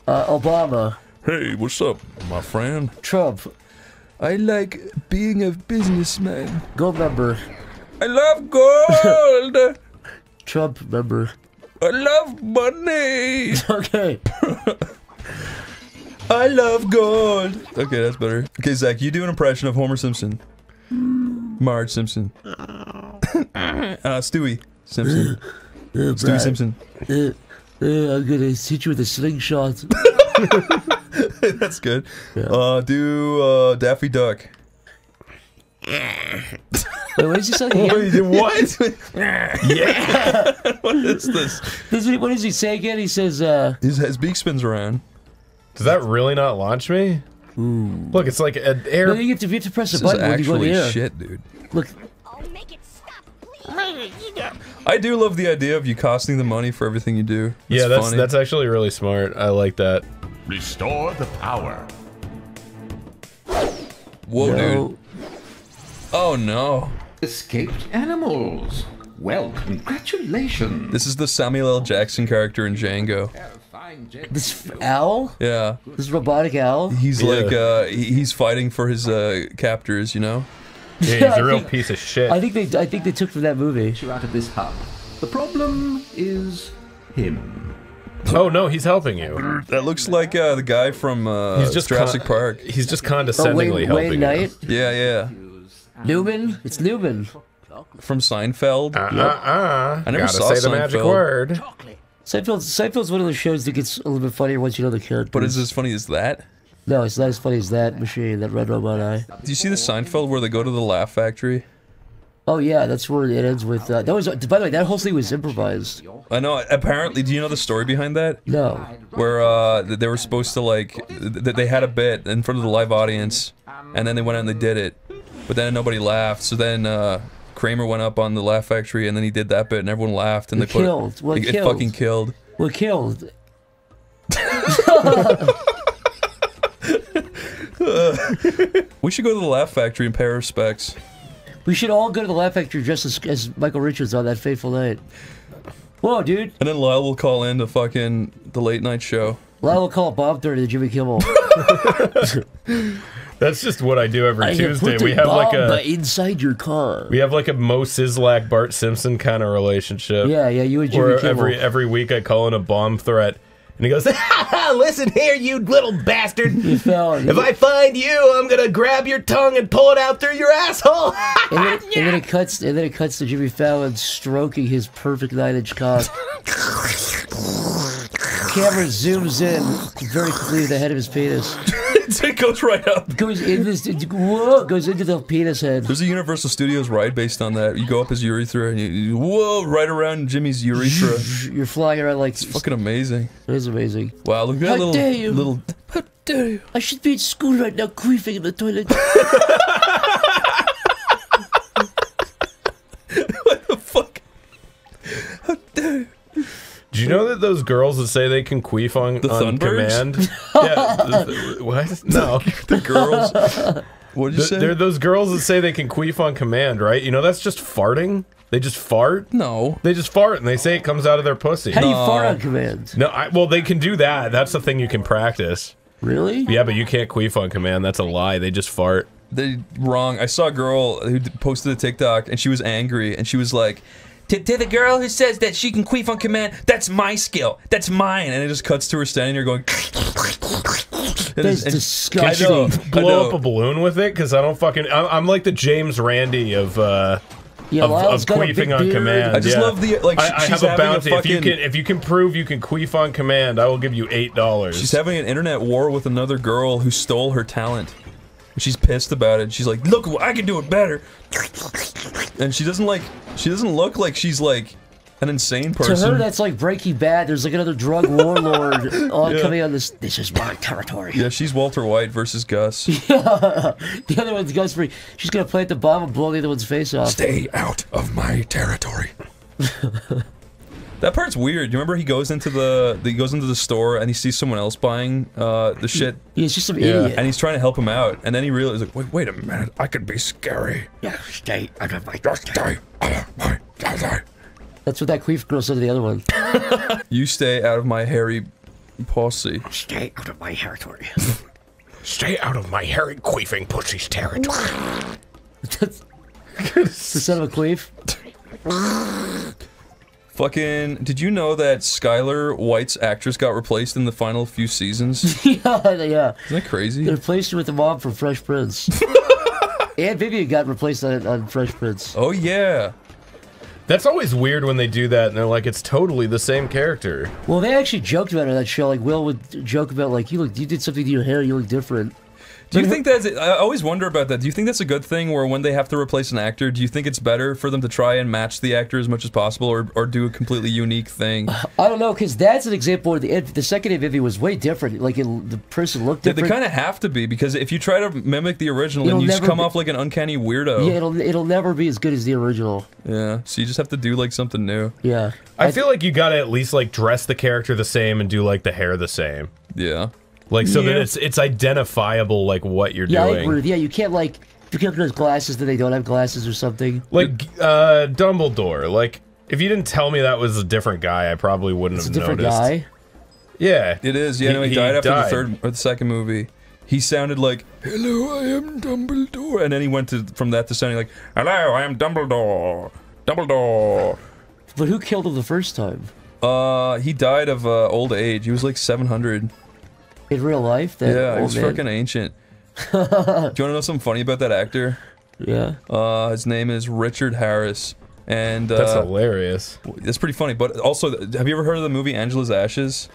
Uh, Obama, Hey, what's up, my friend? Trump, I like being a businessman. gold member, I love gold. Trump member. I love money. Okay. I love gold. Okay, that's better. Okay, Zach, you do an impression of Homer Simpson. Marge Simpson. uh, Stewie Simpson. Stewie Simpson. Uh, uh, I'm gonna hit you with a slingshot. That's good. Uh, do uh, Daffy Duck. Wait, what does he say again? what? What is this? Does he- what does he say again? He says, uh, His, his beak spins around. Does that really not launch me? Look, it's like an air. no, you have to, you have to press a This is button when you go in actually the air. shit, dude. Look, make it stop, please. I do love the idea of you costing the money for everything you do. yeah, that's funny. that's actually really smart. I like that. Restore the power. Whoa, no. dude. Oh no. Escaped animals. Well, congratulations. This is the Samuel L. Jackson character in Django. This owl? Yeah. This robotic owl? He's Yeah. like uh he's fighting for his uh captors, you know? Yeah, he's Yeah, I a real think- piece of shit. I think they I think they took from that movie. You out of this hub. The problem is him. Oh no, he's helping you. That looks like uh the guy from uh He's just Jurassic Park. He's just Oh, condescendingly Wayne, helping Wayne you. Knight? Yeah, yeah. Newman? It's Newman. From Seinfeld. Uh, uh, uh. I never Gotta saw say the magic Seinfeld. word. Seinfeld, Seinfeld's one of those shows that gets a little bit funnier once you know the character. But is as funny as that? No, it's not as funny as that machine, that red robot eye. Do you see the Seinfeld where they go to the Laugh Factory? Oh yeah, that's where it ends with. Uh, that was, by the way, that whole thing was improvised. I know. Apparently, do you know the story behind that? No. Where uh, they were supposed to like, th- they had a bit in front of the live audience, and then they went out and they did it, but then nobody laughed. So then uh, Kramer went up on the Laugh Factory, and then he did that bit, and everyone laughed, and It they put killed. Well, it it, killed. fucking killed. Well, killed. we should go to the Laugh Factory and pay our respects. We should all go to the Laugh Factory just as, as Michael Richards on that fateful night. Whoa, dude. And then Lyle will call in to fucking the late night show. Lyle will call Bob Thirty to Jimmy Kimmel. That's just what I do every I Tuesday. put We have like a inside your car. we have like a Moe Szyslak Bart Simpson kind of relationship. Yeah, yeah, you and Jimmy Kimmel. every every week I call in a bomb threat, and he goes, "Listen here, you little bastard! You fell. If I find you, I'm gonna grab your tongue and pull it out through your asshole." and, then, and then it cuts. And then it cuts to Jimmy Fallon stroking his perfect nine-inch cock. Camera zooms in very quickly to the head of his penis. it goes right up. Goes in this. Whoa! Goes into the penis head. There's a Universal Studios ride based on that. You go up his urethra and you, you whoa, right around Jimmy's urethra. You're flying around like. It's fucking amazing. It is amazing. Wow, look at that How little dare you? little. How dare you? I should be in school right now, queefing in the toilet. you know that those girls that say they can queef on, The on command? yeah. the- the- what? No. the girls. What did you The- say? They're those girls that say they can queef on command, right? You know that's just farting. They just fart. No. They just fart and they say it comes out of their pussy. How do you fart on command? No, I, well they can do that. That's the thing you can practice. Really? Yeah, but you can't queef on command. That's a lie. They just fart. They wrong. I saw a girl who posted a TikTok and she was angry and she was like, to, to the girl who says that she can queef on command, that's my skill. That's mine. And it just cuts to her standing there going. It That's and- disgusting. I know, I Blow know. up a balloon with it because I don't fucking. I'm, I'm like the James Randi of. uh Yeah, of, of got a big queefing on beard. command. I just yeah. love the- like, I, sh- I have a having a bounty. if you can, if you can prove you can queef on command, I will give you eight dollars. She's having an internet war with another girl who stole her talent. She's pissed about it. She's like, "Look, I can do it better." And she doesn't like. She doesn't look like she's like an insane person. To her, that's like Breaking Bad. There's like another drug warlord on Yeah. coming on this. This is my territory. yeah, she's Walter White versus Gus. the other one's Gus Fring. She's gonna plant the bomb and blow the other one's face off. Stay out of my territory. that part's weird. You remember he goes into the he goes into the store and he sees someone else buying uh, the shit. Yeah, it's just some idiot. And he's trying to help him out, and then he realizes, like, wait, wait a minute, I could be scary. Yeah, stay out of my Stay out of my territory. That's what that queef girl said to the other one. You stay out of my hairy pussy. Stay out of my territory. Stay out of my hairy queefing pussy's territory. That's the son of a queef. Fucking, did you know that Skyler White's actress got replaced in the final few seasons? yeah, yeah. Isn't that crazy? They replaced her with the mom from Fresh Prince. and Vivian got replaced on, on Fresh Prince. Oh yeah. That's always weird when they do that and they're like, it's totally the same character. Well, they actually joked about it on that show. Like Will would joke about like you look, you did something to your hair, you look different. Do you think that's? I always wonder about that. Do you think that's a good thing? Where when they have to replace an actor, do you think it's better for them to try and match the actor as much as possible, or, or do a completely unique thing? I don't know because that's an example where the the second Vivian was way different. Like it, the person looked They, they kind of have to be because if you try to mimic the original, It'll then you just come be- off like an uncanny weirdo. Yeah, it'll it'll never be as good as the original. Yeah, so you just have to do like something new. Yeah. I feel like you gotta at least like dress the character the same and do like the hair the same. Yeah. Like so that it's it's identifiable like what you're Yeah, I doing. agree. with- Yeah, you can't like if you can't put those glasses, then they don't have glasses or something. Like uh Dumbledore. Like if you didn't tell me that was a different guy, I probably wouldn't It's a have different noticed. guy. Yeah. It is. Yeah, no, he, He- died after died. the third or the second movie. He sounded like, "Hello, I am Dumbledore," and then he went to from that to sounding like, "Hello, I am Dumbledore, Dumbledore." But who killed him the first time? Uh, he died of uh, old age. He was like 700. In real life? That yeah, he old was man? fucking ancient. Do you want to know something funny about that actor? Yeah. Uh, his name is Richard Harris, and uh, That's hilarious. That's pretty funny. But also, have you ever heard of the movie Angela's Ashes?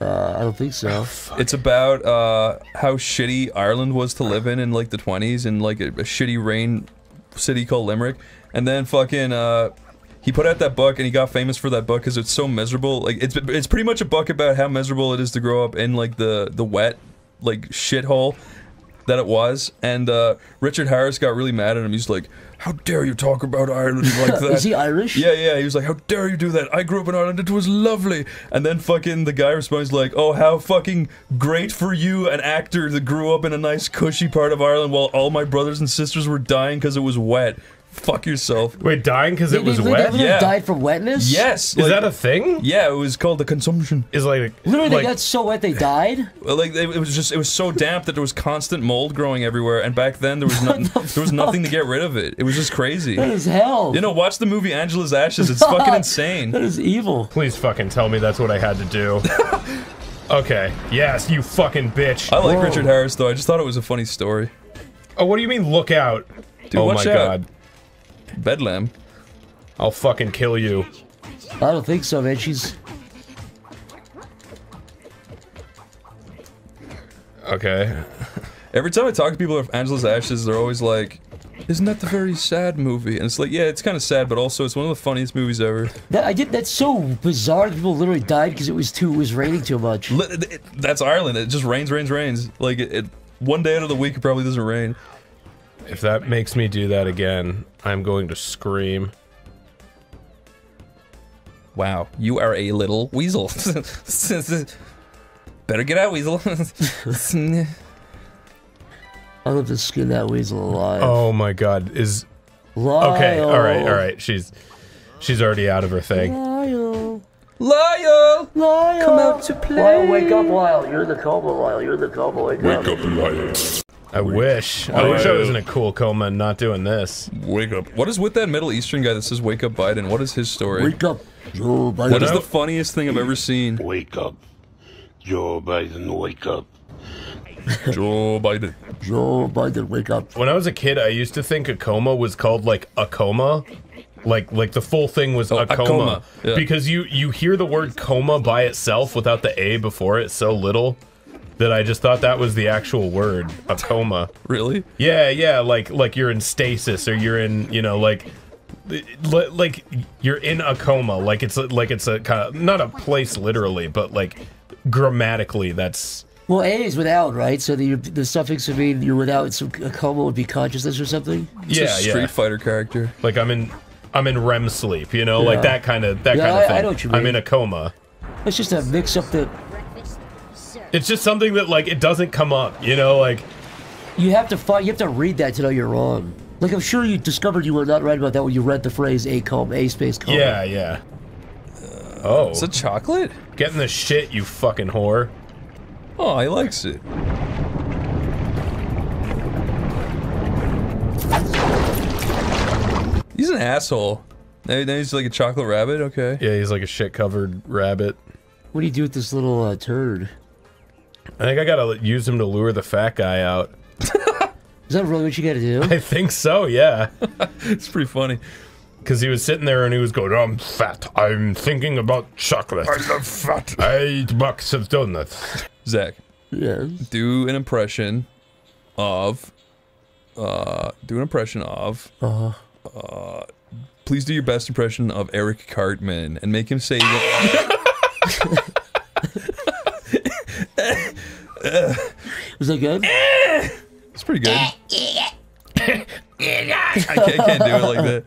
Uh, I don't think so. It's about uh, how shitty Ireland was to live in in like the 20s in like a, a shitty rain city called Limerick. And then fucking uh, he put out that book and he got famous for that book because it's so miserable. Like it's it's pretty much a book about how miserable it is to grow up in like the the wet like shithole that it was. And uh, Richard Harris got really mad at him. He's like, "How dare you talk about Ireland like that?" Is he Irish? Yeah, yeah. He was like, "How dare you do that? I grew up in Ireland. It was lovely." And then fucking the guy responds like, "Oh, how fucking great for you, an actor that grew up in a nice cushy part of Ireland while all my brothers and sisters were dying because it was wet." Fuck yourself. Wait, dying because it was they- they wet? literally died from wetness? Yes. Is that a thing? Yeah, it was called the consumption. Is like Literally, like- they got so wet they died. Well, like it it was just it was so damp that there was constant mold growing everywhere, and back then there was no, there was nothing to get rid of it. It was just crazy. That is hell. You know, watch the movie Angela's Ashes. It's fucking insane. That is evil. Please fucking tell me that's what I had to do. okay. Yes, you fucking bitch. I like Richard Harris though. I just thought it was a funny story. Oh, what do you mean look out? Dude, oh watch my out. god. Bedlam. I'll fucking kill you. I don't think so, man. She's. Okay. Every time I talk to people of Angela's Ashes, they're always like, "Isn't that the very sad movie?" And it's like, yeah, it's kind of sad, but also it's one of the funniest movies ever. That I did. That's so bizarre. that People literally died because it was too. It was raining too much. That's Ireland. It just rains, rains, rains. Like it, it one day out of the week, it probably doesn't rain. If that makes me do that again, I'm going to scream. Wow, you are a little weasel. Better get out, weasel. I love to skin that weasel alive. Oh my god. Is Lyle. Okay, all right, all right. She's she's already out of her thing. Lyle. Lyle! Lyle! Come out to play. Lyle, wake up, Lyle. You're the coma, Lyle. You're in the coma. Wake, up. I wish. I wish I was in a cool coma and not doing this. Wake up. What is with that Middle Eastern guy that says "Wake up, Biden"? What is his story? Wake up, Joe Biden. What is the funniest thing I've ever seen? Wake up. Joe Biden, wake up. Joe Biden. Joe Biden, wake up. When I was a kid, I used to think a coma was called like a coma. Like like the full thing was Oh, a a coma, coma, yeah. because you you hear the word coma by itself without the a before it so little that I just thought that was the actual word a coma. Really? Yeah, yeah, like like you're in stasis or you're in, you know, like like you're in a coma, like it's like it's a kind of not a place literally, but like grammatically that's Well, A is without, right? So the the suffix would mean you're without. So a coma would be consciousness or something. It's yeah, a Street yeah. Fighter character. Like I'm in I'm in REM sleep, you know, like that kind of that Yeah, kind of I- thing. I know what you I'm in a coma. It's just to mix up the. It's just something that like it doesn't come up, you know, like You have to find. You have to read that to know you're wrong. Like I'm sure you discovered you were not right about that when you read the phrase "a coma," a space coma. yeah, yeah. oh, It's a chocolate? get in the shit, you fucking whore. Oh, he likes it. He's an asshole. Now now he's like a chocolate rabbit. Okay. Yeah, he's like a shit covered rabbit. What do you do with this little uh, turd? I think I gotta use him to lure the fat guy out. Is that really what you got to do? I think so, yeah. it's pretty funny. Because he was sitting there and he was going, I'm fat. I'm thinking about chocolate. I love fat. I eat box of donuts. Zach, Yes. do an impression of. Uh, do an impression of. Uh, Uh, please do your best impression of Eric Cartman and make him say. was that good? It's pretty good. I can't, I can't do it like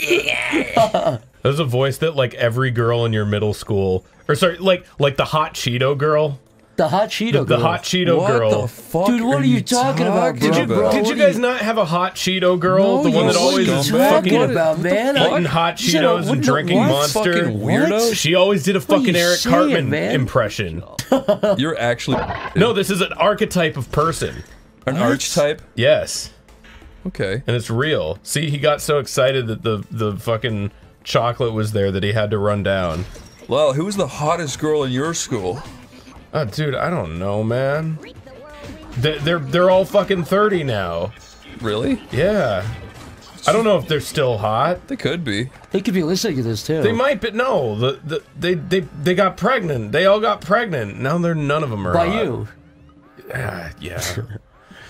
that. There's a voice that like every girl in your middle school, or sorry, like like the hot Cheeto girl, The hot Cheeto the, the girl. hot Cheeto what girl. the fuck? Dude, what are you talking about, Did you bro? did you guys not have a hot Cheeto girl? No, the one that always scumbag. is What are you fucking about, man? eating hot You said, uh, Cheetos and the- drinking what? Monster. Fucking weirdo. She always did a fucking Eric saying, Cartman man? impression. You're actually No, this is an archetype of person. an archetype. Yes. Okay. and it's real. See, he got so excited that the the fucking chocolate was there that he had to run down. Well, who's the hottest girl in your school? Oh, dude, I don't know, man. They're they're, they're all fucking thirty now. Really? Yeah. I don't know if they're still hot. They could be. They could be listening to this too. They might, but no. The, the they they they got pregnant. They all got pregnant. Now they're none of them are By hot. you. Ah, yeah.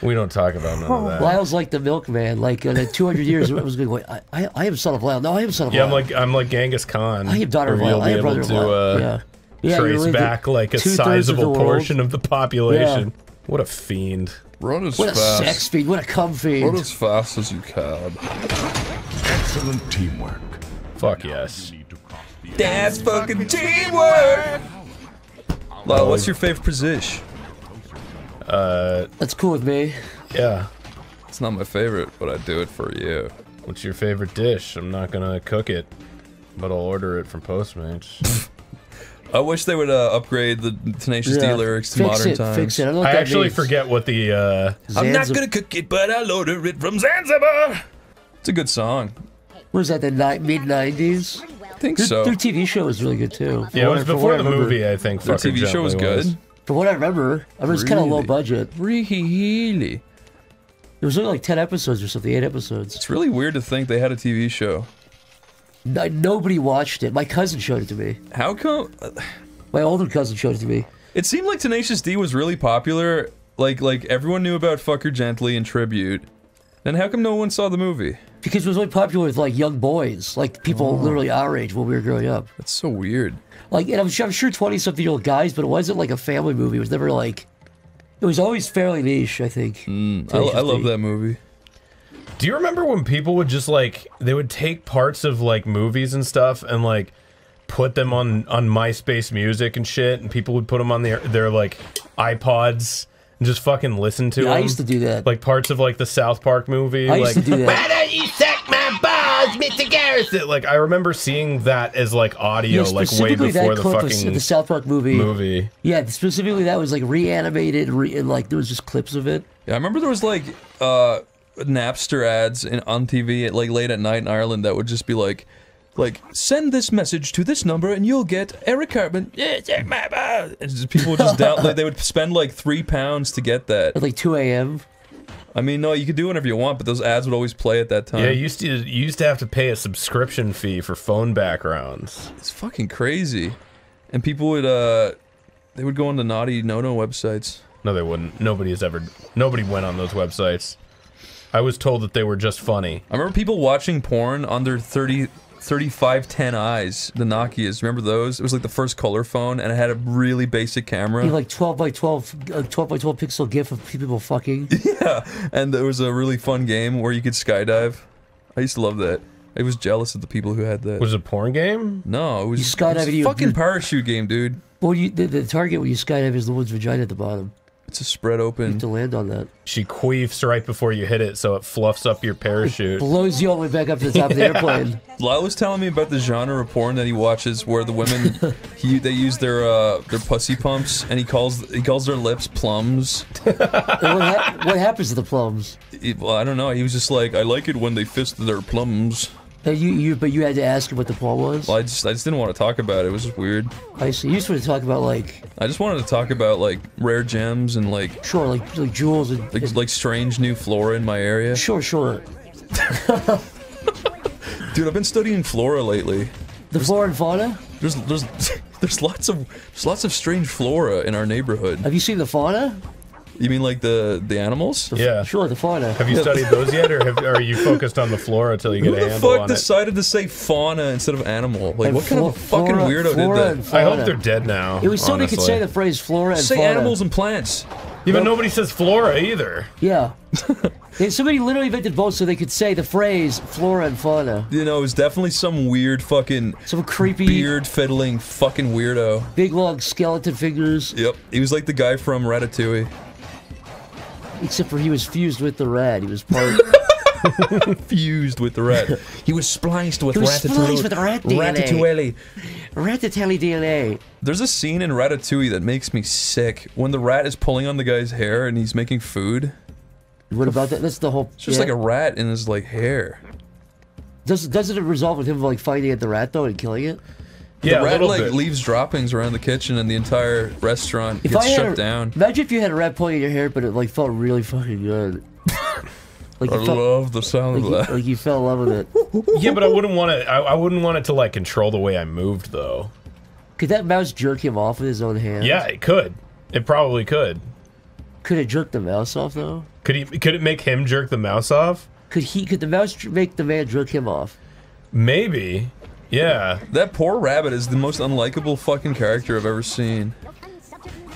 we don't talk about none of that. Lyle's like the milkman. Like in 200 years, it was going. I, I, I am son of Lyle. No, I am son of Yeah, Lyle. I'm like I'm like Genghis Khan. I am daughter of where Lyle. I be am able brother of to Lyle. uh, Yeah. Yeah, trace really back like a two-thirds of the world. portion of the population. What a fiend! Run as What a sex fiend. What a cum fiend. Run as fast as you can. Excellent teamwork. Fuck yes. That's fucking teamwork. Lyle, what's your favorite position? Uh, That's cool with me. yeah. It's not my favorite, but I do it for you. What's your favorite dish? I'm not gonna cook it, but I'll order it from Postmates. I wish they would uh, upgrade the Tenacious D lyrics to Fix modern it, times. fix it. I don't know I actually means. forget what the uh I'm not gonna cook it, but I'll order it from Zanzibar. It's a good song. What was that? The ni- mid 90s. I think Their, so. their TV show was really good too. Yeah, it was I- before what I the movie, I think. Their TV show was Gently good. From what I remember, I mean, it was kind of low budget. Really? There was only like 10 episodes or something, 8 episodes. It's really weird to think they had a TV show. No, nobody watched it. My cousin showed it to me. How come? My older cousin showed it to me. It seemed like Tenacious D was really popular. Like, like everyone knew about Fuck Her Gently and Tribute. Then how come no one saw the movie? Because it was only popular with like young boys, like people Oh. literally our age when we were growing up. That's so weird. Like, and I'm sure, I'm sure 20 something year old guys, but it wasn't like a family movie. It was never like. It was always fairly niche, I think. Hmm. I, I love that movie. Do you remember when people would just like they would take parts of like movies and stuff and like put them on on MySpace Music and shit, and people would put them on their their like iPods and just fucking listen to Yeah, them. I used to do that. Like parts of like the South Park movie. I like, used to do that. Why don't you suck my balls, Mr. Garrison? Like I remember seeing that as like audio, Yeah, like way specifically before that the clip was fucking the South Park movie. movie. Yeah, specifically that was like reanimated, re- and like there was just clips of it. Yeah, I remember there was like uh Jamster ads in on TV at like late at night in Ireland that would just be like like send this message to this number and you'll get Eric Cartman. Yeah, check my ball. And people would just down like, they would spend like three pounds to get that. At like 2 a.m. I mean, no, you could do whatever you want, but those ads would always play at that time. Yeah, you used to you used to have to pay a subscription fee for phone backgrounds. It's fucking crazy. And people would uh they would go on the naughty no no websites. No, they wouldn't. Nobody has ever. Nobody went on those websites. I was told that they were just funny. I remember people watching porn on their 30 3510i's, the Nokias. Remember those? It was like the first color phone and it had a really basic camera. You like 12 by 12, uh, 12 by 12 pixel gif of people fucking. yeah, and there was a really fun game where you could skydive. I used to love that. I was jealous of the people who had that. Was it a porn game? No, it was, You skydive it was a you- fucking you- parachute game, dude. Well, you, the, the target when you skydive is the woman's vagina at the bottom. It's a spread You open. have to land on that. She queefs right before you hit it, so it fluffs up your parachute. Blows you all the way back up to the top of the airplane. Lyle was telling me about the genre of porn that he watches, where the women he they use their uh, their pussy pumps, and he calls he calls their lips plums. What, ha- what happens to the plums? He- well, I don't know. He was just like, I like it when they fist their plums. You, you, but you had to ask what the plum was. Well, I just I just didn't want to talk about it. It was just weird. I see. You used to talk about like I just wanted to talk about like rare gems and like sure, like like jewels and, like, like strange new flora in my area. sure, sure. Dude, I've been studying flora lately. The flora and fauna. There's there's there's lots of there's lots of strange flora in our neighborhood. Have you seen the fauna? You mean like the the animals? Yeah. Sure, the fauna. Have you studied those yet, or have, are you focused on the flora until you Who get a the handle fuck on it? decided to say fauna instead of animal? Like, And what kind of a fucking flora- weirdo flora did and that? I hope fauna. they're dead now. It was so they could honestly. say the phrase flora and Say fauna. animals and plants. Yeah, but nobody says flora either. Yeah. They- Somebody literally invented both so they could say the phrase flora and fauna. You know, it was definitely some weird fucking Some creepy, beard fiddling fucking weirdo. big long skeleton fingers. Yep, he was like the guy from Ratatouille. Except for he was fused with the rat. He was part. Fused with the rat. he was spliced with He was Ratatouille. spliced with rat DNA. Ratatouille. Ratatouille DNA. There's a scene in Ratatouille that makes me sick when the rat is pulling on the guy's hair and he's making food. What about that? That's the whole. It's just yeah. like a rat in his like hair. Does, doesn't it resolve with him like fighting at the rat though and killing it? Yeah, the a rat little like bit. leaves droppings around the kitchen and the entire restaurant If gets I shut a, down. Imagine if you had a rat pulling in your hair, but it like felt really fucking good. like Like I felt- love the sound like of you, that. like you fell in love with it. Yeah, but I wouldn't want to. I, I wouldn't want it to like control the way I moved, though. Could that mouse jerk him off with his own hand? Yeah, it could. It probably could. Could it jerk the mouse off though? Could he? Could it make him jerk the mouse off? Could he? Could the mouse make the man jerk him off? Maybe. Yeah. That poor rabbit is the most unlikable fucking character I've ever seen.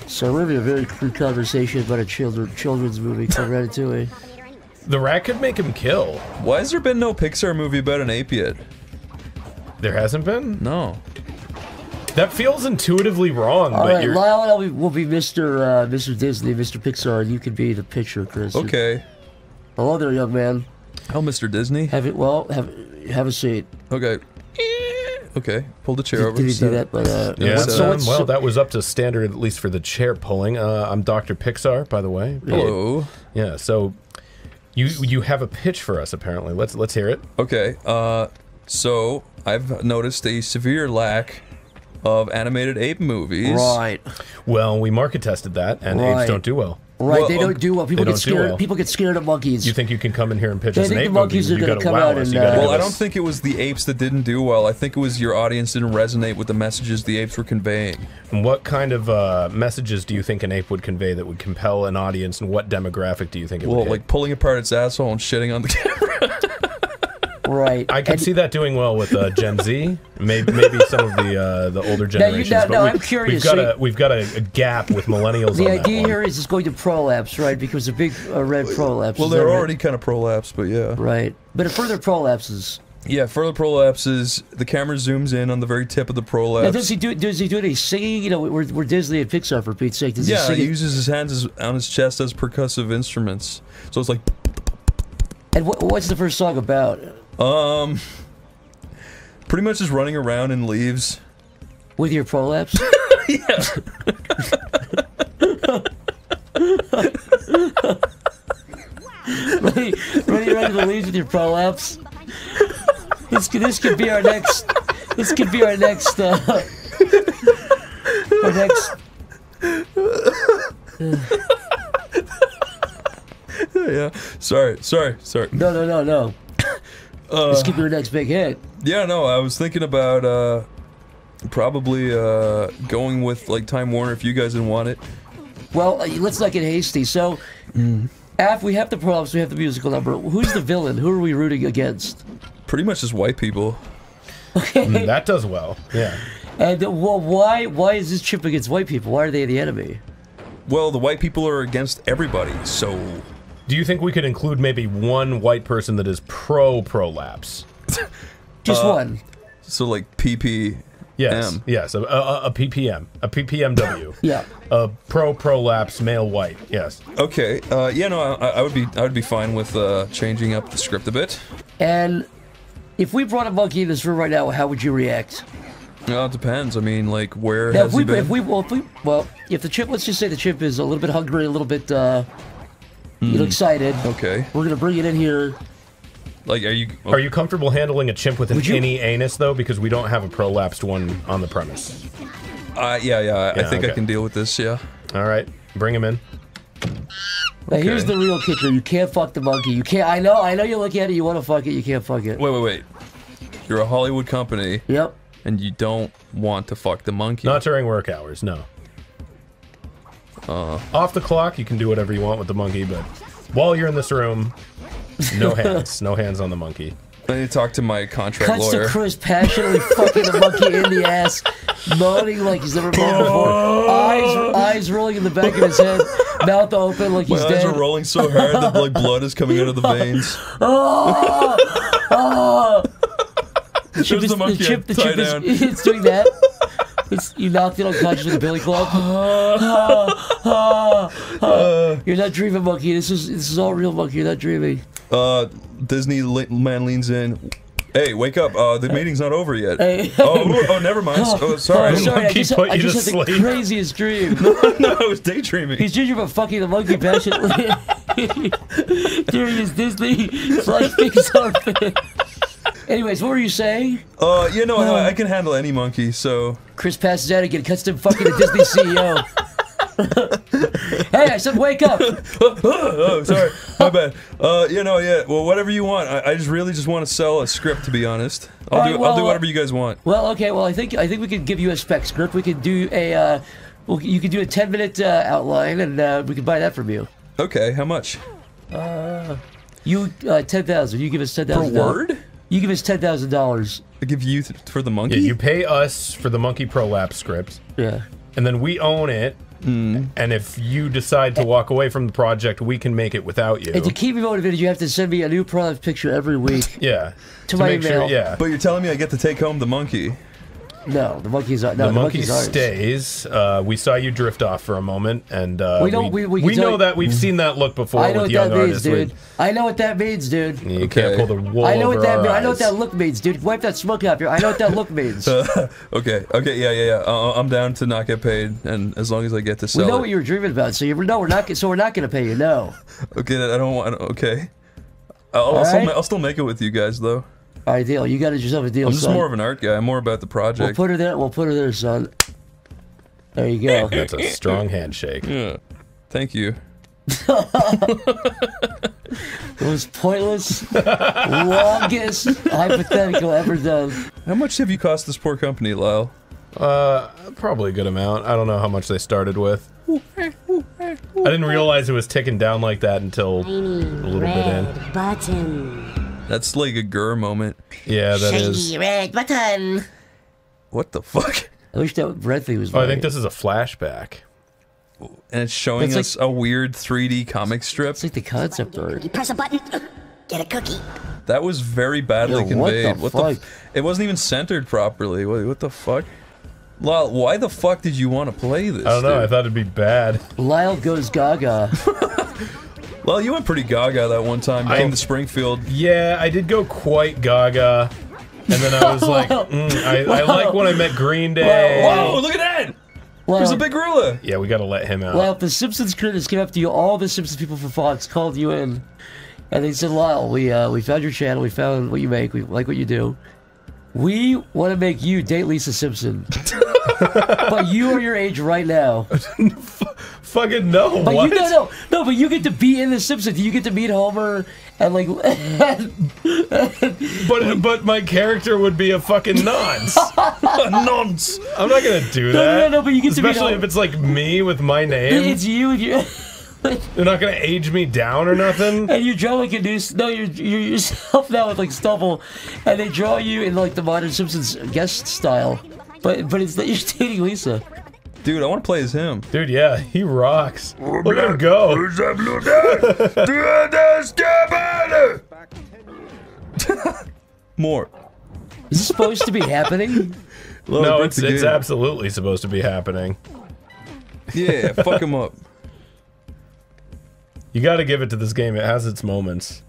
So we're having a very crude conversation about a children children's movie called Ratatouille. The rat could make him kill. Why has there been no Pixar movie about an ape yet? There hasn't been. No. That feels intuitively wrong, All but right, you're. Lyle and I will be, will be Mr. Uh, Mr. Disney, Mr. Pixar, and you can be the picture, Chris. Okay. Hello there, young man. Hello, Mr. Disney. Have it. Well, have have a seat. Okay. Okay. Pull the chair Did- over. did he do that? it. But, uh, Yeah, What's- so um, well, that was up to standard, at least for the chair pulling. Uh, I'm Dr. Pixar, by the way. Hello. Yeah, so you you have a pitch for us, apparently. Let's let's hear it. Okay. Uh, so I've noticed a severe lack of animated ape movies. Right. Well, we market tested that, and Right. apes don't do well. Right, Well, they don't do well. People get scared. well. People get scared of monkeys. You think you can come in here and pitch They us an think ape the monkeys movie? are You gonna gotta come wow out us. and, You gotta uh, give Well, I don't think it was the apes that didn't do well. I think it was your audience didn't resonate with the messages the apes were conveying. And what kind of uh, messages do you think an ape would convey that would compel an audience, and what demographic do you think it Well, would hit? like pulling apart its asshole and shitting on the camera. Right. I could see that doing well with uh, Gen Z, maybe maybe some of the uh, the older generations. now- but now we, I'm curious, We've got so a we've got a, a gap with millennials. The on that idea one. here is it's going to prolapse, right? Because a big uh, red prolapse. well, is they're right? already kind of prolapsed, but yeah. right. But if further prolapses, Yeah, further prolapses. The camera zooms in on the very tip of the now, prolapse. does he do? Does he do any singing? You know, we're, we're Disney and Pixar for Pete's sake. Does he yeah, sing? he uses his hands as, on his chest as percussive instruments. So it's like, And what, what's the first song about? Um, pretty much just running around in leaves. With your prolapse? running, running around in the leaves with your prolapse. This could, this could be our next. This could be our next. Uh, our next. yeah. Sorry, sorry, sorry. No, no, no, no. this could be our next big hit. Yeah, no, I was thinking about uh probably uh going with like Time Warner if you guys didn't want it. Well, uh, let's not get hasty. So, after we have the prolapse, we have the musical number. Who's the villain? Who are we rooting against? Pretty much just white people. Mm, that does well. Yeah. And uh, well, why why is this chip against white people? Why are they the enemy? Well, the white people are against everybody, so Do you think we could include maybe one white person that is pro prolapse? Just Uh, one. so like PP Yes. M. Yes. A, a, a PPM. A PPMW. Yeah. A pro prolapse male white. Yes. Okay. Uh, yeah, no, I, I would be I would be fine with uh, changing up the script a bit. And if we brought a monkey in this room right now, how would you react? Well, it depends. I mean, like, where Now, has if we, he been? if we, well, if we, well, if the chip, let's just say the chip is a little bit hungry, a little bit, uh, you know, Hmm. excited. Okay. We're gonna bring it in here. Like, are you Are you comfortable handling a chimp with an Would you- any anus though? Because we don't have a prolapsed one on the premise. Uh, yeah, yeah. I Yeah, think I can deal with this. Yeah. All right, bring him in. Now, here's the real kicker: you can't fuck the monkey. You can't. I know. I know. You look at it. You want to fuck it. You can't fuck it. Wait, wait, wait. You're a Hollywood company. Yep. And you don't want to fuck the monkey. Not during work hours. No. Uh, Off the clock, you can do whatever you want with the monkey, but while you're in this room, no hands, no hands on the monkey. I need to talk to my contract Cuts lawyer. to Chris passionately fucking the monkey in the ass, moaning like he's never moaned before. Eyes, eyes rolling in the back of his head, mouth open like My he's eyes are rolling so hard that like blood is coming out of the veins. Oh, oh. The chip is the the chip. The chip is it's doing that. It's, you knocked it unconscious with a billy club. Ah, ah, ah. You're not dreaming, monkey. This is this is all real, monkey. You're not dreaming. Uh, Disney man leans in. Hey, wake up! Uh, the meeting's not over yet. Hey. Oh, oh, never mind. Oh, sorry. Oh, sorry. I just, I just had the craziest dream. no, I was daydreaming. He's dreaming about fucking the monkey passionately during his Disney slash Pixar film. Anyways, what were you saying? Uh, you know, I, I can handle any monkey. So Chris passes out again, cuts to fucking the Disney CEO. hey, I said wake up. oh, sorry, my bad. Uh, you know, yeah. Well, whatever you want. I, I just really just want to sell a script, to be honest. I'll All do. right, I'll do whatever you guys want. Well, okay. Well, I think I think we could give you a spec script. We could do a. Uh, well, you could do a ten minute uh, outline, and uh, we could buy that from you. Okay, how much? Uh, you uh, ten thousand. You give us 10,000. Per thousand. word? You give us ten thousand dollars. I give you th- for the monkey. Yeah, you pay us for the Monkey Prolapse script. Yeah. And then we own it. Hmm. And if you decide to walk away from the project, we can make it without you. And to keep me motivated, you have to send me a new product picture every week. yeah. To my make email. Sure, yeah. But you're telling me I get to take home the monkey. No, the monkey's no, the, the, monkey monkey's ours. stays. Uh, we saw you drift off for a moment, and uh, We don't- we- we can know tell- that we've seen that look before I know with what young that means, artists. dude. with- I know what that means, dude. You can't pull the wool I know over what that our means. I know what that look means, dude. Wipe that smoke off here. I know what that look means. okay, okay, yeah, yeah, yeah. Uh, I'm down to not get paid, and as long as I get to sell. we sell know it. what you were dreaming about, so you no, we're not. So we're not going to pay you. No. Okay, I don't want. Okay. I'll, I'll, All still, I'll still make it with you guys, though. All right, deal. You got it yourself a deal. I'm just son. more of an art guy. I'm more about the project. We'll project. put her there. We'll put her there, son. There you go. That's a strong handshake. Yeah. Thank you. It was pointless, longest hypothetical ever done. How much have you cost this poor company, Lyle? Uh, probably a good amount. I don't know how much they started with. I didn't realize it was ticking down like that until a little bit in. Button. That's like a Gur moment. Yeah, that is. Shiny red button. What the fuck? I wish that red thing was. Oh, I think this is a flashback. And it's showing That's us a weird 3D comic strip. It's like the concept art. You press a button, get a cookie. That was very badly Yo, what the conveyed. What the? fuck? f- it wasn't even centered properly. What, what the fuck? Lyle, why the fuck did you want to play this? I don't know. I dude? thought it'd be bad. Lyle goes gaga. Well, you went pretty gaga that one time. You I- came to Springfield. Yeah, I did go quite gaga. And then I was like, mm, I, I like when I met Green Day. Whoa, look at that! There's a Well, big gorilla. Yeah, we gotta let him out. Well, if the Simpsons critics came after you, all the Simpsons people from Fox called you in, and they said, "Lyle, we uh, we found your channel, we found what you make, we like what you do. We want to make you date Lisa Simpson, but you are your age right now. Fucking no. But what? you no no no, but you get to be in the Simpsons. You get to meet Homer and like. But but my character would be a fucking nonce. A nonce. I'm not gonna do No, no, no, no, but you get to be especially all- if it's like me with my name. it's you and you. They're not gonna age me down or nothing. And you draw like a new no, you're you're yourself now with like stubble, and they draw you in like the modern Simpsons guest style, but but it's that you're dating Lisa. Dude, I want to play as him. Dude, yeah, he rocks. Look at him go. More. Is this supposed to be happening? Love No, it's it's absolutely supposed to be happening. Yeah, fuck him up. You got to give it to this game. It has its moments.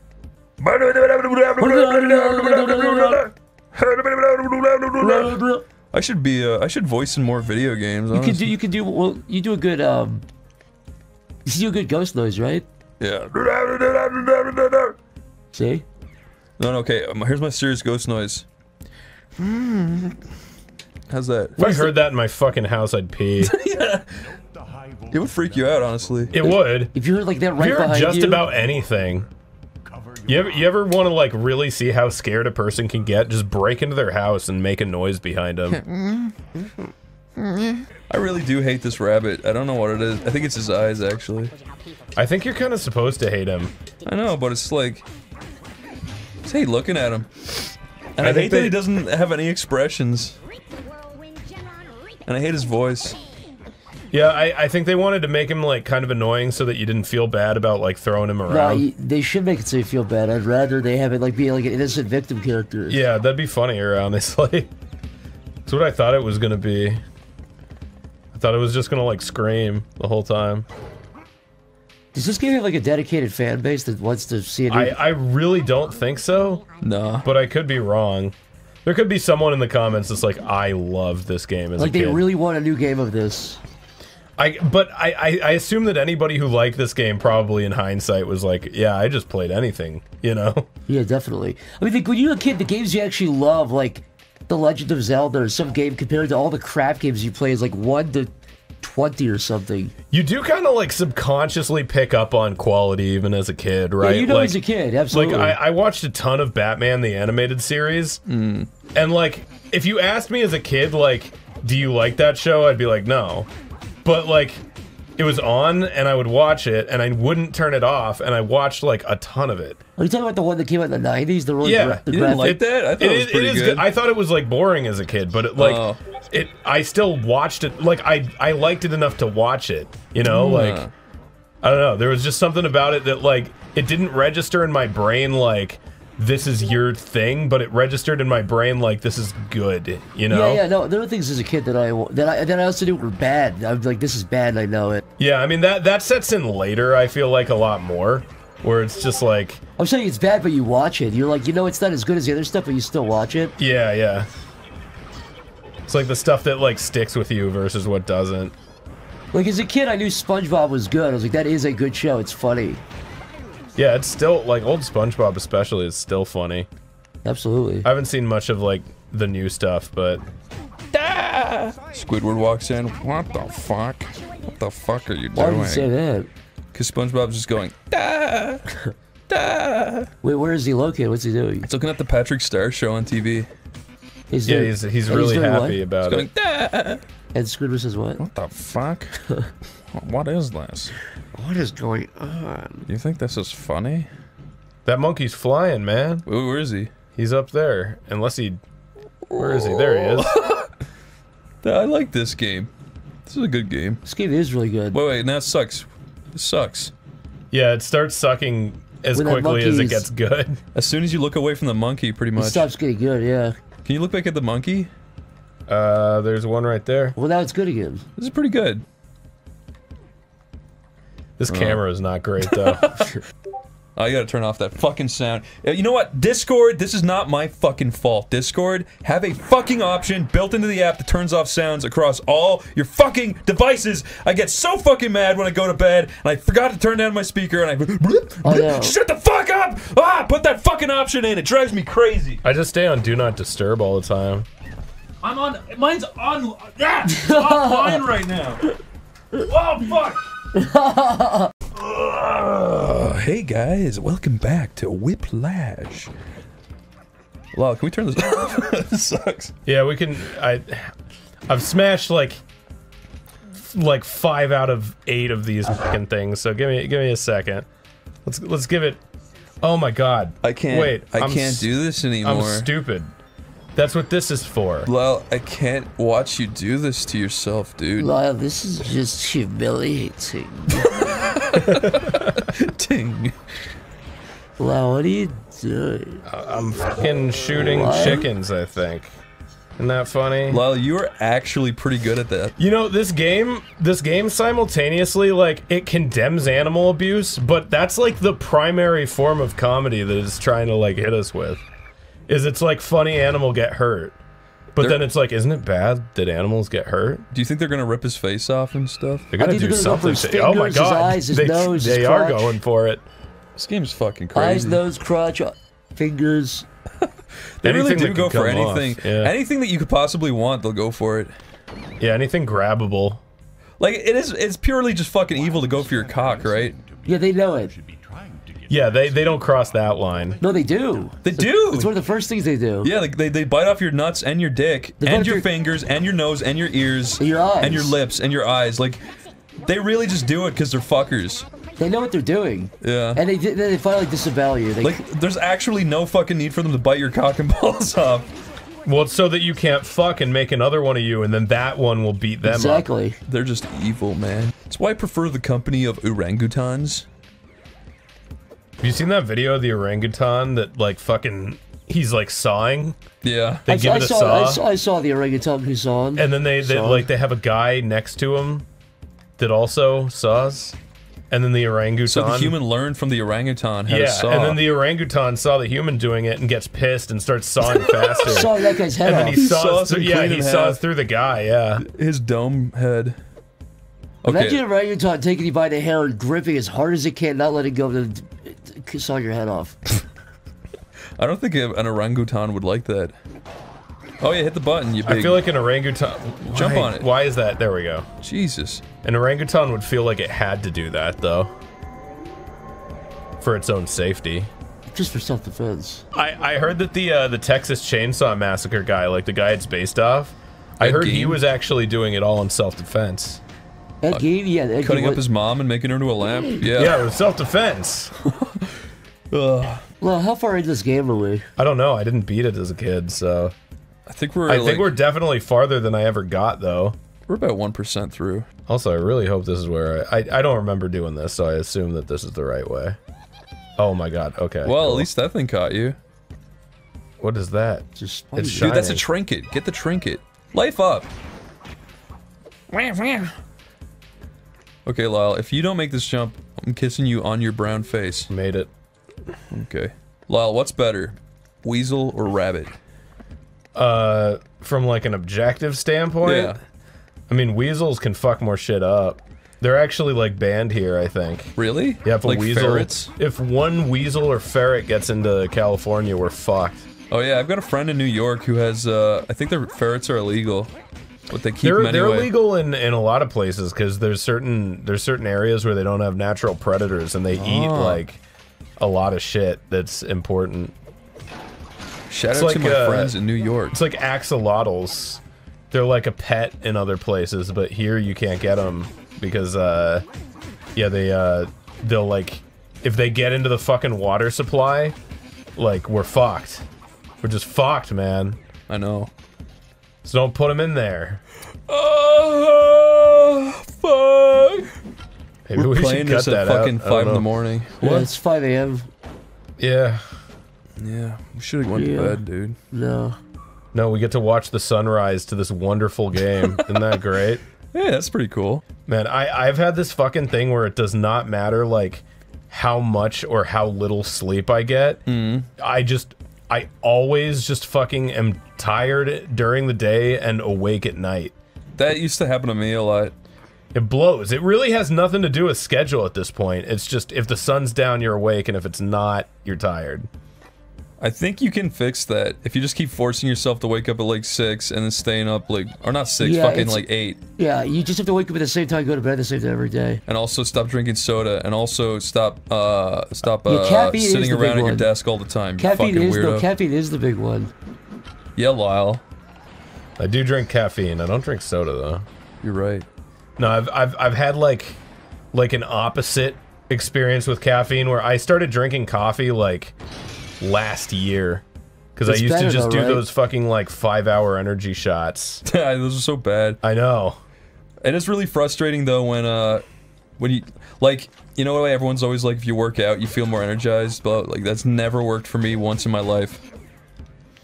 I should be. Uh, I should voice in more video games. You could do you could do well. You do a good um. You do a good ghost noise, right? Yeah. See? No, no, okay. Um, here's my serious ghost noise. How's that? If I heard that in my fucking house, I'd pee. yeah. It would freak you out, honestly. It would. If you heard like that If right you heard behind just you, about anything. You ever, you ever want to like really see how scared a person can get? Just break into their house and make a noise behind them. I really do hate this rabbit. I don't know what it is. I think it's his eyes, actually. I think you're kind of supposed to hate him. I know, but it's like. Just hate looking at him. And I, I think hate that he doesn't have any expressions. And I hate his voice. Yeah, I, I think they wanted to make him like kind of annoying so that you didn't feel bad about like throwing him no, around. you, they should make it so you feel bad. I'd rather they have it like be like an innocent victim character. Yeah, that'd be funnier, honestly. That's what I thought it was gonna be. I thought it was just gonna like scream the whole time. Does this game have like a dedicated fan base that wants to see it? I, I really don't think so, No. but I could be wrong. There could be someone in the comments that's like, I love this game as like a they kid. really want a new game of this. I but I, I I assume that anybody who liked this game probably in hindsight was like, yeah, I just played anything, you know. Yeah, definitely. I mean, like, when you're a kid, the games you actually love, like The Legend of Zelda or some game compared to all the crap games you play, is like 1 to twenty or something. You do kind of like subconsciously pick up on quality even as a kid, right? you know like, as a kid, absolutely. Like I, I watched a ton of Batman the animated series, mm. and like if you asked me as a kid, like, do you like that show? I'd be like, no. But like, it was on, and I would watch it, and I wouldn't turn it off, and I watched like a ton of it. Are you talking about the one that came out in the nineties? The really Yeah, gra- the You didn't like that? I thought it, was pretty is good. I thought it was like boring as a kid, but it, like Oh. it, I still watched it. Like I, I liked it enough to watch it. You know, Hmm. like I don't know. There was just something about it that like it didn't register in my brain like this is your thing, but it registered in my brain like this is good. You know? Yeah, yeah. No, there were things as a kid that I that I that I also knew were bad. I'm like, this is bad. and I know it. Yeah, I mean that that sets in later. I feel like a lot more, where it's just like I'm saying it's bad, but you watch it. You're like, you know, it's not as good as the other stuff, but you still watch it. yeah, yeah. It's like the stuff that like sticks with you versus what doesn't. Like as a kid, I knew SpongeBob was good. I was like, that is a good show. It's funny. Yeah, it's still like old SpongeBob, especially, is still funny. Absolutely. I haven't seen much of like the new stuff, but Squidward walks in. What the fuck? What the fuck are you Why doing? would you say that? Because SpongeBob's just going. Da, da. Wait, where is he located? What's he doing? It's looking at the Patrick Star show on TV. He's yeah, doing- he's he's and really doing what? happy about Going, it. da. And Squidward says what? What the fuck? what is this? What is going on? You think this is funny? That monkey's flying, man. Ooh, where is he? He's up there. Unless he, where is he? There he is. I like this game. This is a good game. This game is really good. Wait, wait, now it sucks. It sucks. Yeah, it starts sucking as When quickly as it gets good. As soon as you look away from the monkey, pretty much. It much. stops getting good. Yeah. Can you look back at the monkey? Uh, there's one right there. Well, now it's good again. This is pretty good. This camera is not great though. Oh, you gotta turn off that fucking sound. You know what? Discord, this is not my fucking fault. Discord, have a fucking option built into the app that turns off sounds across all your fucking devices. I get so fucking mad when I go to bed and I forgot to turn down my speaker and I. I know. Shut the fuck up! Ah, put that fucking option in. It drives me crazy. I just stay on Do Not Disturb all the time. I'm on. Mine's on. Yeah, offline right now. Oh fuck! Uh, hey guys, welcome back to Whiplash. Wow, can we turn this off? this sucks. Yeah, we can. I, I've smashed like, like five out of eight of these fucking things. So give me, give me a second. Let's let's give it. Oh my god. I can't. Wait. I I'm can't s- do this anymore. I'm anymore. stupid. That's what this is for. Lyle, I can't watch you do this to yourself, dude. Lyle, this is just humiliating. Ting. Lyle, what are you doing? I'm fucking shooting What? chickens. I think. Isn't that funny? Lyle, you are actually pretty good at that. You know, this game, this game simultaneously, like, it condemns animal abuse, but that's like the primary form of comedy that it's trying to, like, hit us with. Is it's like funny animal get hurt. But They're- then it's like, isn't it bad that animals get hurt? Do you think they're gonna rip his face off and stuff? They're gonna think do they're gonna go for something. his to- oh my fingers, his god, eyes, his they, nose, his they are crotch. going for it. This game's fucking crazy. Eyes, nose, crotch, uh, fingers. They really Anything do that go can for come off, anything. yeah. Anything that you could possibly want, they'll go for it. Yeah, anything grabbable. Like it is. It's purely just fucking evil to go for your cock, right? Yeah, they know it. Yeah, they they don't cross that line. No, they do. They do. It's one of the first things they do. Yeah, like they, they bite off your nuts and your dick They and your your- fingers and your nose and your ears And your eyes. and your lips and your eyes. Like they really just do it because they're fuckers. They know what they're doing. Yeah. And they then they finally disavow you. They, Like there's actually no fucking need for them to bite your cock and balls off. Well, it's so that you can't fuck and make another one of you, and then that one will beat them up. exactly. They're just evil, man. That's why I prefer the company of orangutans. Have you seen that video of the orangutan that like fucking he's like sawing? Yeah. They I, give I it a saw, saw, I saw. I saw the orangutan who saw and then they, they Saw. like they have a guy next to him that also saws, and then the orangutan. So the human learned from the orangutan how to yeah, saw. and then the orangutan saw the human doing it and gets pissed and starts sawing faster. saw that guy's head and then off. he He saws, saws through, yeah, clean he in saws half. through the guy. Yeah, his dome head. Imagine Okay. an orangutan taking you by the hair and gripping as hard as it can, not letting go, and then saw your head off. I don't think an orangutan would like that. Oh yeah, hit the button. You big. I feel like an orangutan. Jump on it. Why is that? There we go. Jesus. An orangutan would feel like it had to do that though, for its own safety. Just for self-defense. I, I heard that the uh, the Texas Chainsaw Massacre guy, like the guy it's based off, I Ed heard he was actually doing it all in self defense. Ed Gein, yeah, Ed Cutting Gein up his mom and making her into a lamp. Yeah. Yeah, it was self defense. Well, how far into this game are we? I don't know. I didn't beat it as a kid, so I think we're. I like, think we're definitely farther than I ever got, though. We're about one percent through. Also, I really hope this is where I, I I don't remember doing this, so I assume that this is the right way. Oh my god. Okay. Well, cool. at least that thing caught you. What is that? Just It's Dude, that's a trinket. Get the trinket. Life up. Okay, Lyle, if you don't make this jump, I'm kissing you on your brown face. Made it. Okay. Lyle, what's better? Weasel or rabbit? Uh, from like an objective standpoint. Yeah. I mean, weasels can fuck more shit up. They're actually like banned here, I think. Really? Yeah, if a Like weasel, ferrets? if one weasel or ferret gets into California, we're fucked. Oh yeah, I've got a friend in New York who has. Uh, I think their ferrets are illegal, but they keep They're, they're illegal in, in a lot of places because there's certain there's certain areas where they don't have natural predators and they eat Oh. like a lot of shit that's important. Shout It's out to my uh, friends in New York. It's like axolotls. They're like a pet in other places, but here you can't get them because, uh, yeah, they, uh, they'll like, if they get into the fucking water supply, like, we're fucked. We're just fucked, man. I know. So don't put him in there. Oh, fuck. Maybe We're we should playing cut this at that out. fucking I five in the know. morning. Yeah, it's 5 a.m. Yeah. Yeah, we should have went Yeah. to bed, dude. No. No, we get to watch the sunrise to this wonderful game. Isn't that great? Yeah, that's pretty cool. Man, I, I've had this fucking thing where it does not matter like how much or how little sleep I get. Mm. I just I always just fucking am tired during the day and awake at night. That used to happen to me a lot. It blows. It really has nothing to do with schedule at this point. It's just if the sun's down, you're awake, and if it's not, you're tired. I think you can fix that if you just keep forcing yourself to wake up at like six and then staying up like, or not six, Yeah, fucking like eight, Yeah, you just have to wake up at the same time, go to bed at the same time every day. and also stop drinking soda, and also stop, uh, stop Yeah, uh, caffeine sitting around big at your desk all the time. You Caffeine fucking is weirdo. no, caffeine is the big one. yeah, Lyle. I do drink caffeine. I don't drink soda though. You're right. No, I've I've I've had like like an opposite experience with caffeine where I started drinking coffee like last year because I used to just though, do right? those fucking like five hour energy shots. Yeah, Those are so bad. I know. And it's really frustrating though when uh when you like you know what everyone's always like if you work out you feel more energized but like that's never worked for me once in my life.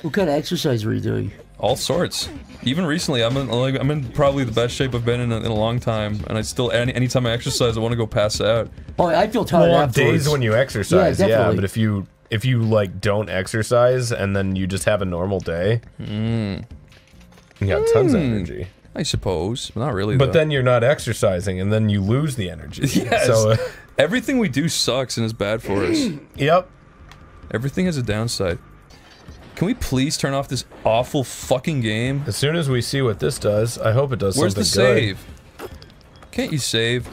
What kind of exercise were you doing? All sorts. Even recently I'm in like I'm in probably the best shape I've been in a, in a long time and I still any anytime I exercise I want to go pass out. Oh, I feel tired Well, on afterwards. days when you exercise, Yeah, yeah, but if you if you like don't exercise and then you just have a normal day, Mm. you got tons of Hmm. energy. I suppose, not really But though. then you're not exercising, and then you lose the energy. yes. So, uh, everything we do sucks and is bad for us. yep. Everything has a downside. Can we please turn off this awful fucking game? As soon as we see what this does, I hope it does something. good. Where's the something good. save? Can't you save?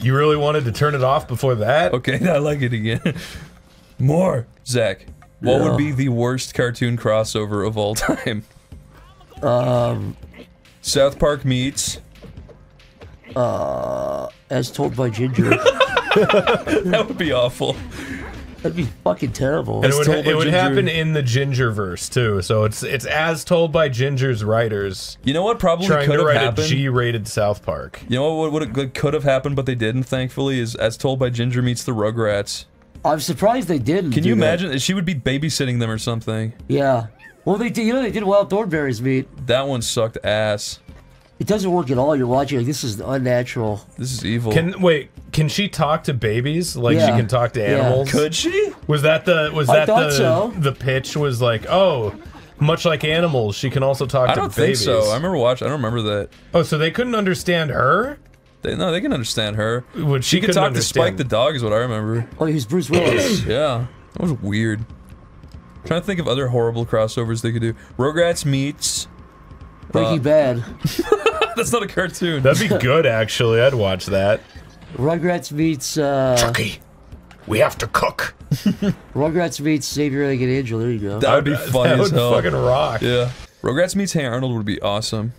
You really wanted to turn it off before that? Okay, I like it again. More. Zach, what Yeah. would be the worst cartoon crossover of all time? Um, South Park meets. uh, as told by Ginger. that would be awful. That'd be fucking terrible. And it would, told it would happen in the Gingerverse too, so it's it's as told by Ginger's writers. You know what probably trying could to have write happened? a G-rated South Park. You know what would what could have happened, but they didn't. Thankfully, is as told by Ginger meets the Rugrats. I'm surprised they didn't. Can do you that. imagine? She would be babysitting them or something. Yeah. Well, they did. You know, they did Wild Thornberrys meet. That one sucked ass. It doesn't work at all. You're watching like this is unnatural. This is evil. Can wait? Can she talk to babies like she can talk to Yeah. animals? Could she? Was that the was I that the so. the pitch was like oh much like animals she can also talk I to don't think babies. so. I remember watching. I don't remember that. oh, so they couldn't understand her? They, no, they can understand her. Would She, she could couldn't talk to Spike the dog, is what I remember. Oh, he was Bruce Willis. Yeah, that was weird. trying to think of other horrible crossovers they could do. Rugrats meets. Breaking uh, Bad. That's not a cartoon. That'd be good, actually. I'd watch that. Rugrats meets. Uh, Chucky, we have to cook. Rugrats meets Xavier Like an Angel. There you go. That would be funny that as would hell. fucking rock. Yeah. Rugrats meets Hey Arnold would be awesome.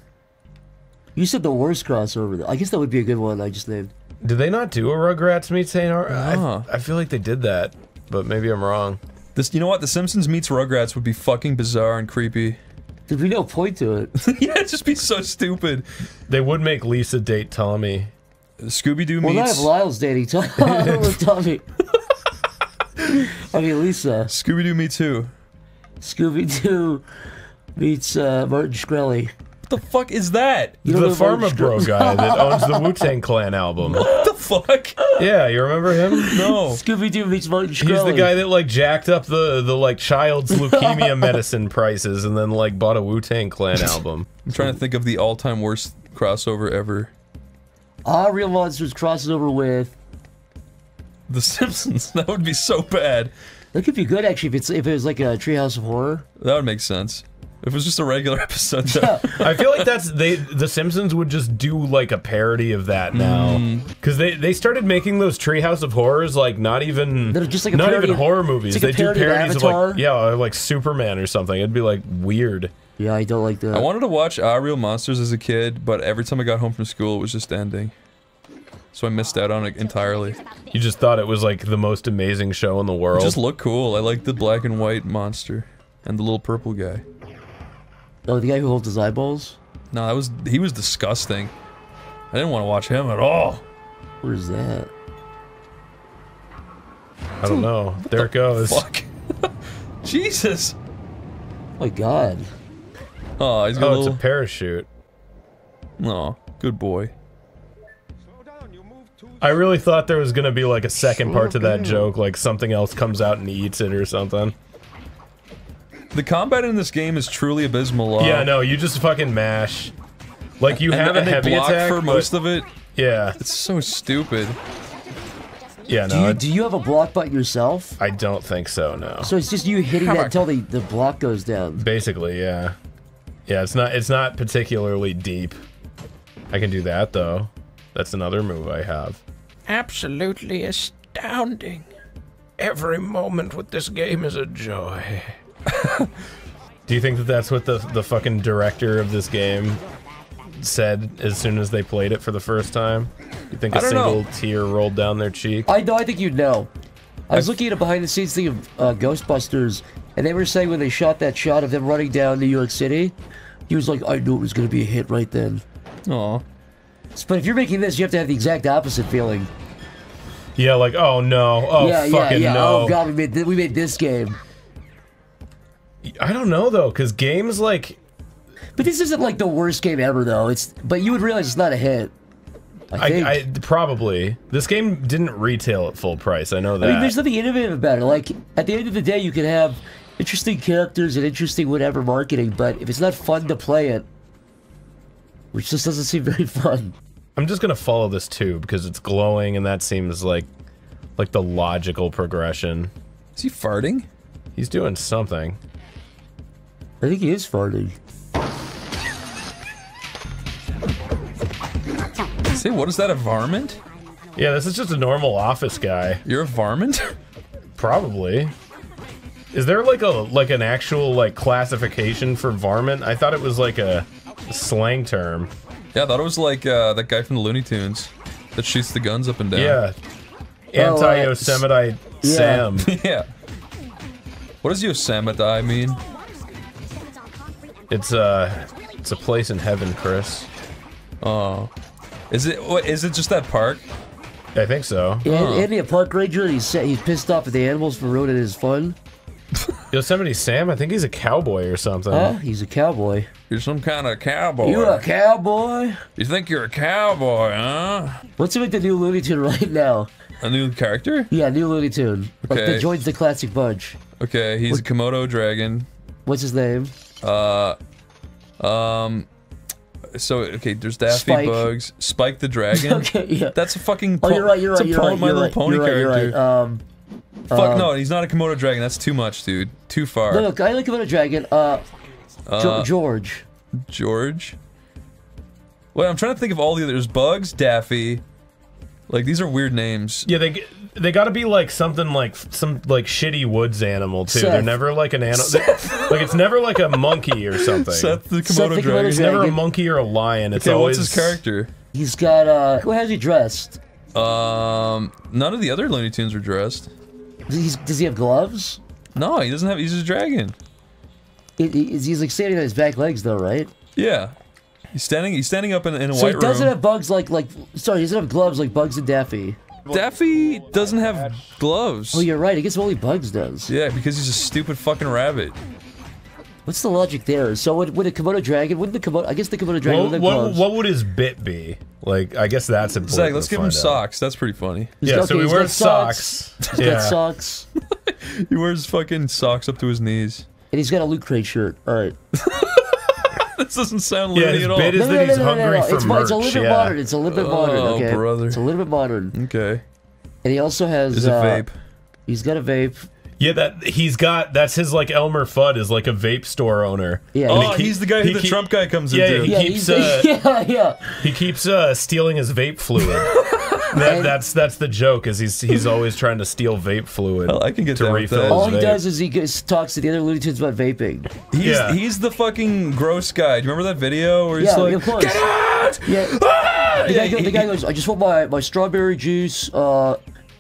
You said the worst crossover. though. I guess that would be a good one. I just named. Did they not do a Rugrats meets Saint Ar- Ah. I, I feel like they did that, but maybe I'm wrong. This, you know what? The Simpsons meets Rugrats would be fucking bizarre and creepy. There'd be no point to it. yeah, it'd just be so stupid. They would make Lisa date Tommy. Scooby Doo Well, not meets if Lyle's dating Tom- Tommy. I mean, Lisa. Scooby Doo meets who? Scooby Doo meets uh, Martin Shkreli. What the fuck is that? You don't the Pharma Bro guy that owns the Wu Tang Clan album. What the fuck? Yeah, you remember him? No. Scooby Doo meets Martin Shkreli. He's the guy that like jacked up the the like child's leukemia medicine prices and then like bought a Wu Tang Clan album. I'm trying to think of the all-time worst crossover ever. Ah, Real Monsters crosses over with. The Simpsons. That would be so bad. That could be good actually if it's if it was like a Treehouse of Horror. That would make sense. If it was just a regular episode. though. I feel like that's they the Simpsons would just do like a parody of that now because they they started making those Treehouse of Horrors like not even They're just like a not parody even of- horror movies. it's like they do parody of parodies of, Avatar. like yeah like Superman or something. It'd be like weird. Yeah, I don't like that. I wanted to watch Ah Real Monsters as a kid, but every time I got home from school, it was just ending. So I missed out on it entirely. You just thought it was like the most amazing show in the It world. just looked cool. I like the black and white monster and the little purple guy. Oh, the guy who holds his eyeballs. No, that was he was disgusting. I didn't want to watch him at all. Where's that? I don't know. There it goes. Fuck. Jesus. Oh my God. Oh, he's got Oh, a it's a little. parachute. Oh, good boy. I really thought there was gonna be like a second part to that joke, like something else comes out and eats it or something. The combat in this game is truly abysmal. Uh, Yeah, no, you just fucking mash. Like you and, have and a heavy they block attack for but- most of it. Yeah, It's so stupid. yeah, Do no, you do you have a block button yourself? I don't think so. No, So it's just you hitting that until the the block goes down. basically, yeah, yeah. It's not. It's not particularly deep. I can do that though. That's another move I have. Absolutely astounding. Every moment with this game is a joy. Do you think that that's what the the fucking director of this game said as soon as they played it for the first time? You think a don't know. single tear rolled down their cheek? I know. I think you'd know. I was looking at a behind the scenes thing of uh, Ghostbusters, and they were saying when they shot that shot of them running down New York City, he was like, "I knew it was going to be a hit right then." Aw. But if you're making this, you have to have the exact opposite feeling. Yeah, like oh no, oh yeah, yeah, fucking yeah. no. Oh god, we made thi- we made this game. I don't know though, because games like But this isn't like the worst game ever, though. It's but you would realize it's not a hit. I think. I, I probably this game didn't retail at full price. I know I that. mean, there's nothing innovative about it. Like at the end of the day, you can have interesting characters and interesting whatever marketing, but if it's not fun to play it, which just doesn't seem very fun. I'm just gonna follow this tube because it's glowing, and that seems like like the logical progression. Is he farting? He's doing something. I think he is farting. Say, what is that? A varmint? Yeah, this is just a normal office guy. You're a varmint? Probably. Is there like a like an actual like classification for varmint? I thought it was like a slang term. Yeah, I thought it was like uh, that guy from the Looney Tunes that shoots the guns up and down. Yeah. Oh, uh, Anti-Yosemite yeah. Sam. yeah. What does Yosemite mean? It's uh it's a place in heaven, Chris. Oh. Is it what is it just that park? I think so. Yeah, Andy, a park ranger, he's he's pissed off at the animals for ruining his fun. Yosemite Sam, I think he's a cowboy or something. Huh? He's a cowboy. You're some kind of cowboy. You're a cowboy? You think you're a cowboy, huh? What's it with the new Looney Tune right now? A new character? Yeah, new Looney Tune. Like Okay. that joins the classic bunch. Okay, he's a Komodo dragon. What's his name? Uh, um, so okay, there's Daffy Spike. Bugs, Spike the dragon. Okay, yeah. That's a fucking. Oh, you're right. You're right. You're right. My You're Little right. Pony You're right. You're character. right. Um, Fuck Um, no, he's not a Komodo dragon. That's too much, dude. Too far. No, no, I like Komodo dragon. Uh, Uh, George. George. Wait, I'm trying to think of all the others. Bugs, Daffy. Like these are weird names. Yeah, they g- they got to be like something like some like shitty woods animal too. Seth. They're never like an animal. like it's never like a monkey or something. Seth the Komodo Seth the Komodo dragon. It's never a monkey or a lion. It's Okay, always what's his character? He's got uh. How has he dressed? Um, none of the other Looney Tunes are dressed. He's, does he have gloves? No, he doesn't have. He's a dragon. He, he- he's like standing on his back legs though, right? Yeah, he's standing. He's standing up in, in a So he doesn't room. have bugs like like. Sorry, he doesn't have gloves like Bugs and Daffy. Daffy doesn't have gloves. Oh, you're right. I guess only Bugs does. Yeah, because he's a stupid fucking rabbit. What's the logic there? So would, would a Komodo dragon? Wouldn't the Komodo? I guess the Komodo dragon What, would have what, gloves. what would his bit be? Like, I guess that's important. Zach, let's to give him out. socks. That's pretty funny. He's Yeah, got- so okay, he he's wears socks. socks. He's Yeah. got socks, He wears fucking socks up to his knees. and he's got a loot crate shirt. All right. this doesn't sound Yeah, loony his at all. bit is No, no, that no, he's no, no, no, hungry no. for It's, mo- it's a little bit yeah. modern. It's a little bit modern. Oh, Okay, brother. It's a little bit modern, Okay. and he also has Is it uh, vape? He's got a vape. Yeah, that he's got. That's his like Elmer Fudd is like a vape store owner. Yeah. And Oh, he he's the guy who he the keep- Trump guy comes Yeah, into. he Yeah, keeps. Uh, yeah, yeah. he keeps uh, stealing his vape fluid. that, that's that's the joke. Is he's he's always trying to steal vape fluid. Hell, I can get to down with refill that. his All he vape. does is he goes, talks to the other Looney Tunes about vaping. He's Yeah. he's the fucking gross guy. Do you remember that video where he's Yeah, like, of course. "Get out!" Yeah. Ah! The, guy, go- the guy goes, I just want my, my strawberry juice, uh,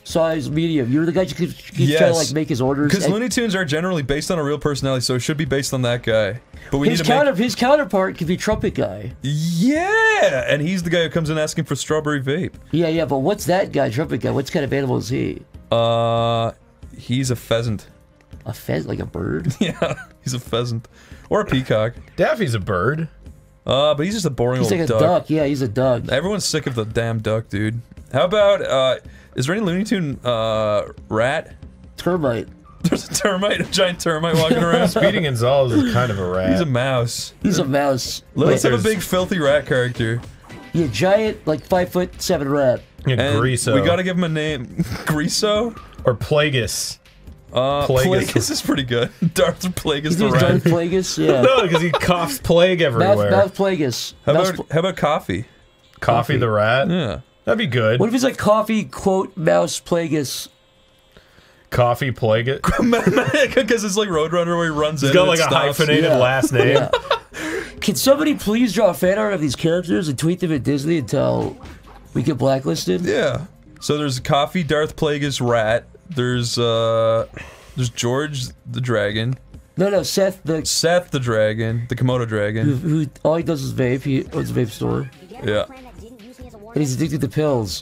size medium. You're the guy who keeps, keeps trying to like make his orders. Because Looney Tunes are generally based on a real personality, so it should be based on that guy. But we his need to counter make his counterpart could be Trumpet guy. yeah, and he's the guy who comes in asking for strawberry vape. Yeah, yeah, but what's that guy, Trumpet guy? What kind of animal is he? Uh, he's a pheasant. A pheasant, like a bird? Yeah, he's a pheasant or a peacock. Daffy's a bird. Uh, but he's just a boring He's old like a duck. duck. Yeah, he's a duck. Everyone's sick of the damn duck, dude. How about uh, is there any Looney Tune uh rat? Termite. There's a termite, a giant termite walking around. Speedy Gonzalez is kind of a rat. He's a mouse. He's a mouse. Let's have a big filthy rat character. Yeah, giant, like five foot seven rat. yeah, And Greaso. we gotta give him a name. Griso? or Plagueis. Uh, Plagueis. Plagueis is pretty good. Darth Plagueis the named Darth rat. Plagueis. Yeah. No, because he coughs plague everywhere. mouth Plagueis. How Mouse about how about coffee? Coffee the rat. Yeah. That'd be good. What if he's like coffee quote mouse Plagueis? Coffee Plague. Because it's like Roadrunner where he runs He's in. got like it a stops. hyphenated Yeah. last name. Yeah. Can somebody please draw a fan art of these characters and tweet them at Disney until we get blacklisted? Yeah. So there's Coffee, Darth Plagueis, Rat. There's uh, there's George the Dragon, No, no, Seth, the Seth the Dragon, the Komodo who, Dragon. who all he does is vape. He owns a vape store, Yeah. And he's addicted to pills.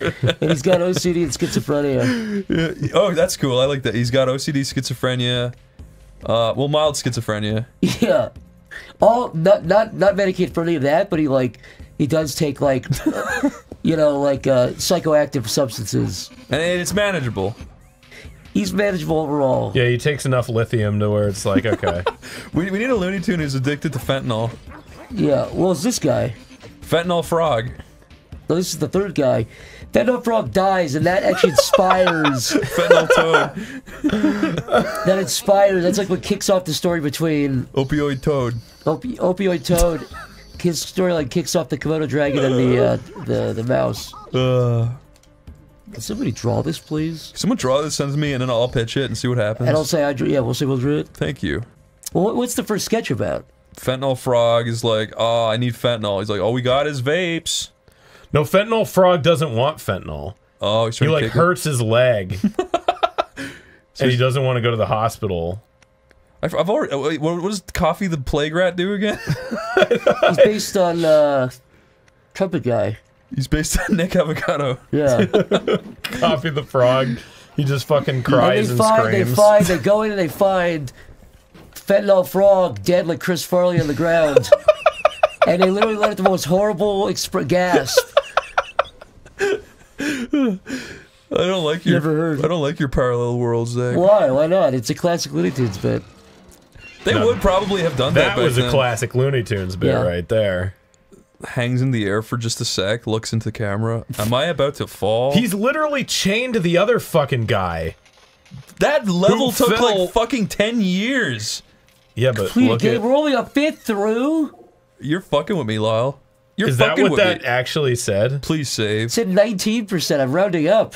and he's got OCD and schizophrenia. yeah. Oh, that's cool. I like that. He's got OCD, schizophrenia. Uh, well, mild schizophrenia. Yeah, all not not not medicated for any of that, but he like he does take like you know like uh, psychoactive substances. And it's manageable. He's manageable overall. Yeah, he takes enough lithium to where it's like, okay. We, we need a Looney Tune who's addicted to fentanyl. Yeah. Well, it's this guy. Fentanyl Frog. No, this is the third guy. Fentanyl Frog dies, and that actually inspires. Fentanyl Toad. that inspires. That's like what kicks off the story between Opioid Toad. Opi- Opioid Toad. His storyline kicks off the Komodo dragon and the uh, the the mouse. Uh, Can somebody draw this, please? someone draw this, sends me, and then I'll pitch it and see what happens. And I'll say I drew. Yeah, we'll say we'll draw it. Thank you. Well, what's the first sketch about? Fentanyl Frog is like, oh, I need fentanyl. He's like, all we got is vapes. No, fentanyl frog doesn't want fentanyl. Oh, he's He trying to like kick it. hurts his leg, and he doesn't want to go to the hospital. I've, I've already. oh, wait, What, what does Coffee the Plague Rat do again? He's based on uh, Trumpet Guy. He's based on Nick Avocado. Yeah. Coffee the frog. He just fucking and cries they and, find, screams. they find, they go in and they find fentanyl frog dead like Chris Farley on the ground, and they literally let out the most horrible expr- gasp. I don't like your. Never heard. I don't like your parallel worlds, Zach. Why? Why not? It's a classic Looney Tunes bit. They No. would probably have done that. that back was a then. classic Looney Tunes bit Yeah. right there. hangs in the air for just a sec, looks into the camera. Am I about to fall? He's literally chained to the other fucking guy. that level who took fell- like fucking ten years. Yeah, but Complete look game. at. We're only a fifth through. You're fucking with me, Lyle. You're Is that what with that me. actually said? Please save. It's at 19%. I'm rounding up.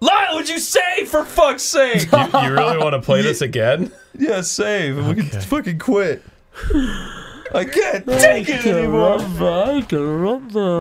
Lyle, would you save for fuck's sake? You, you really want to play this again? yeah, save. and We can fucking quit. I can't take it anymore. Caramba, caramba.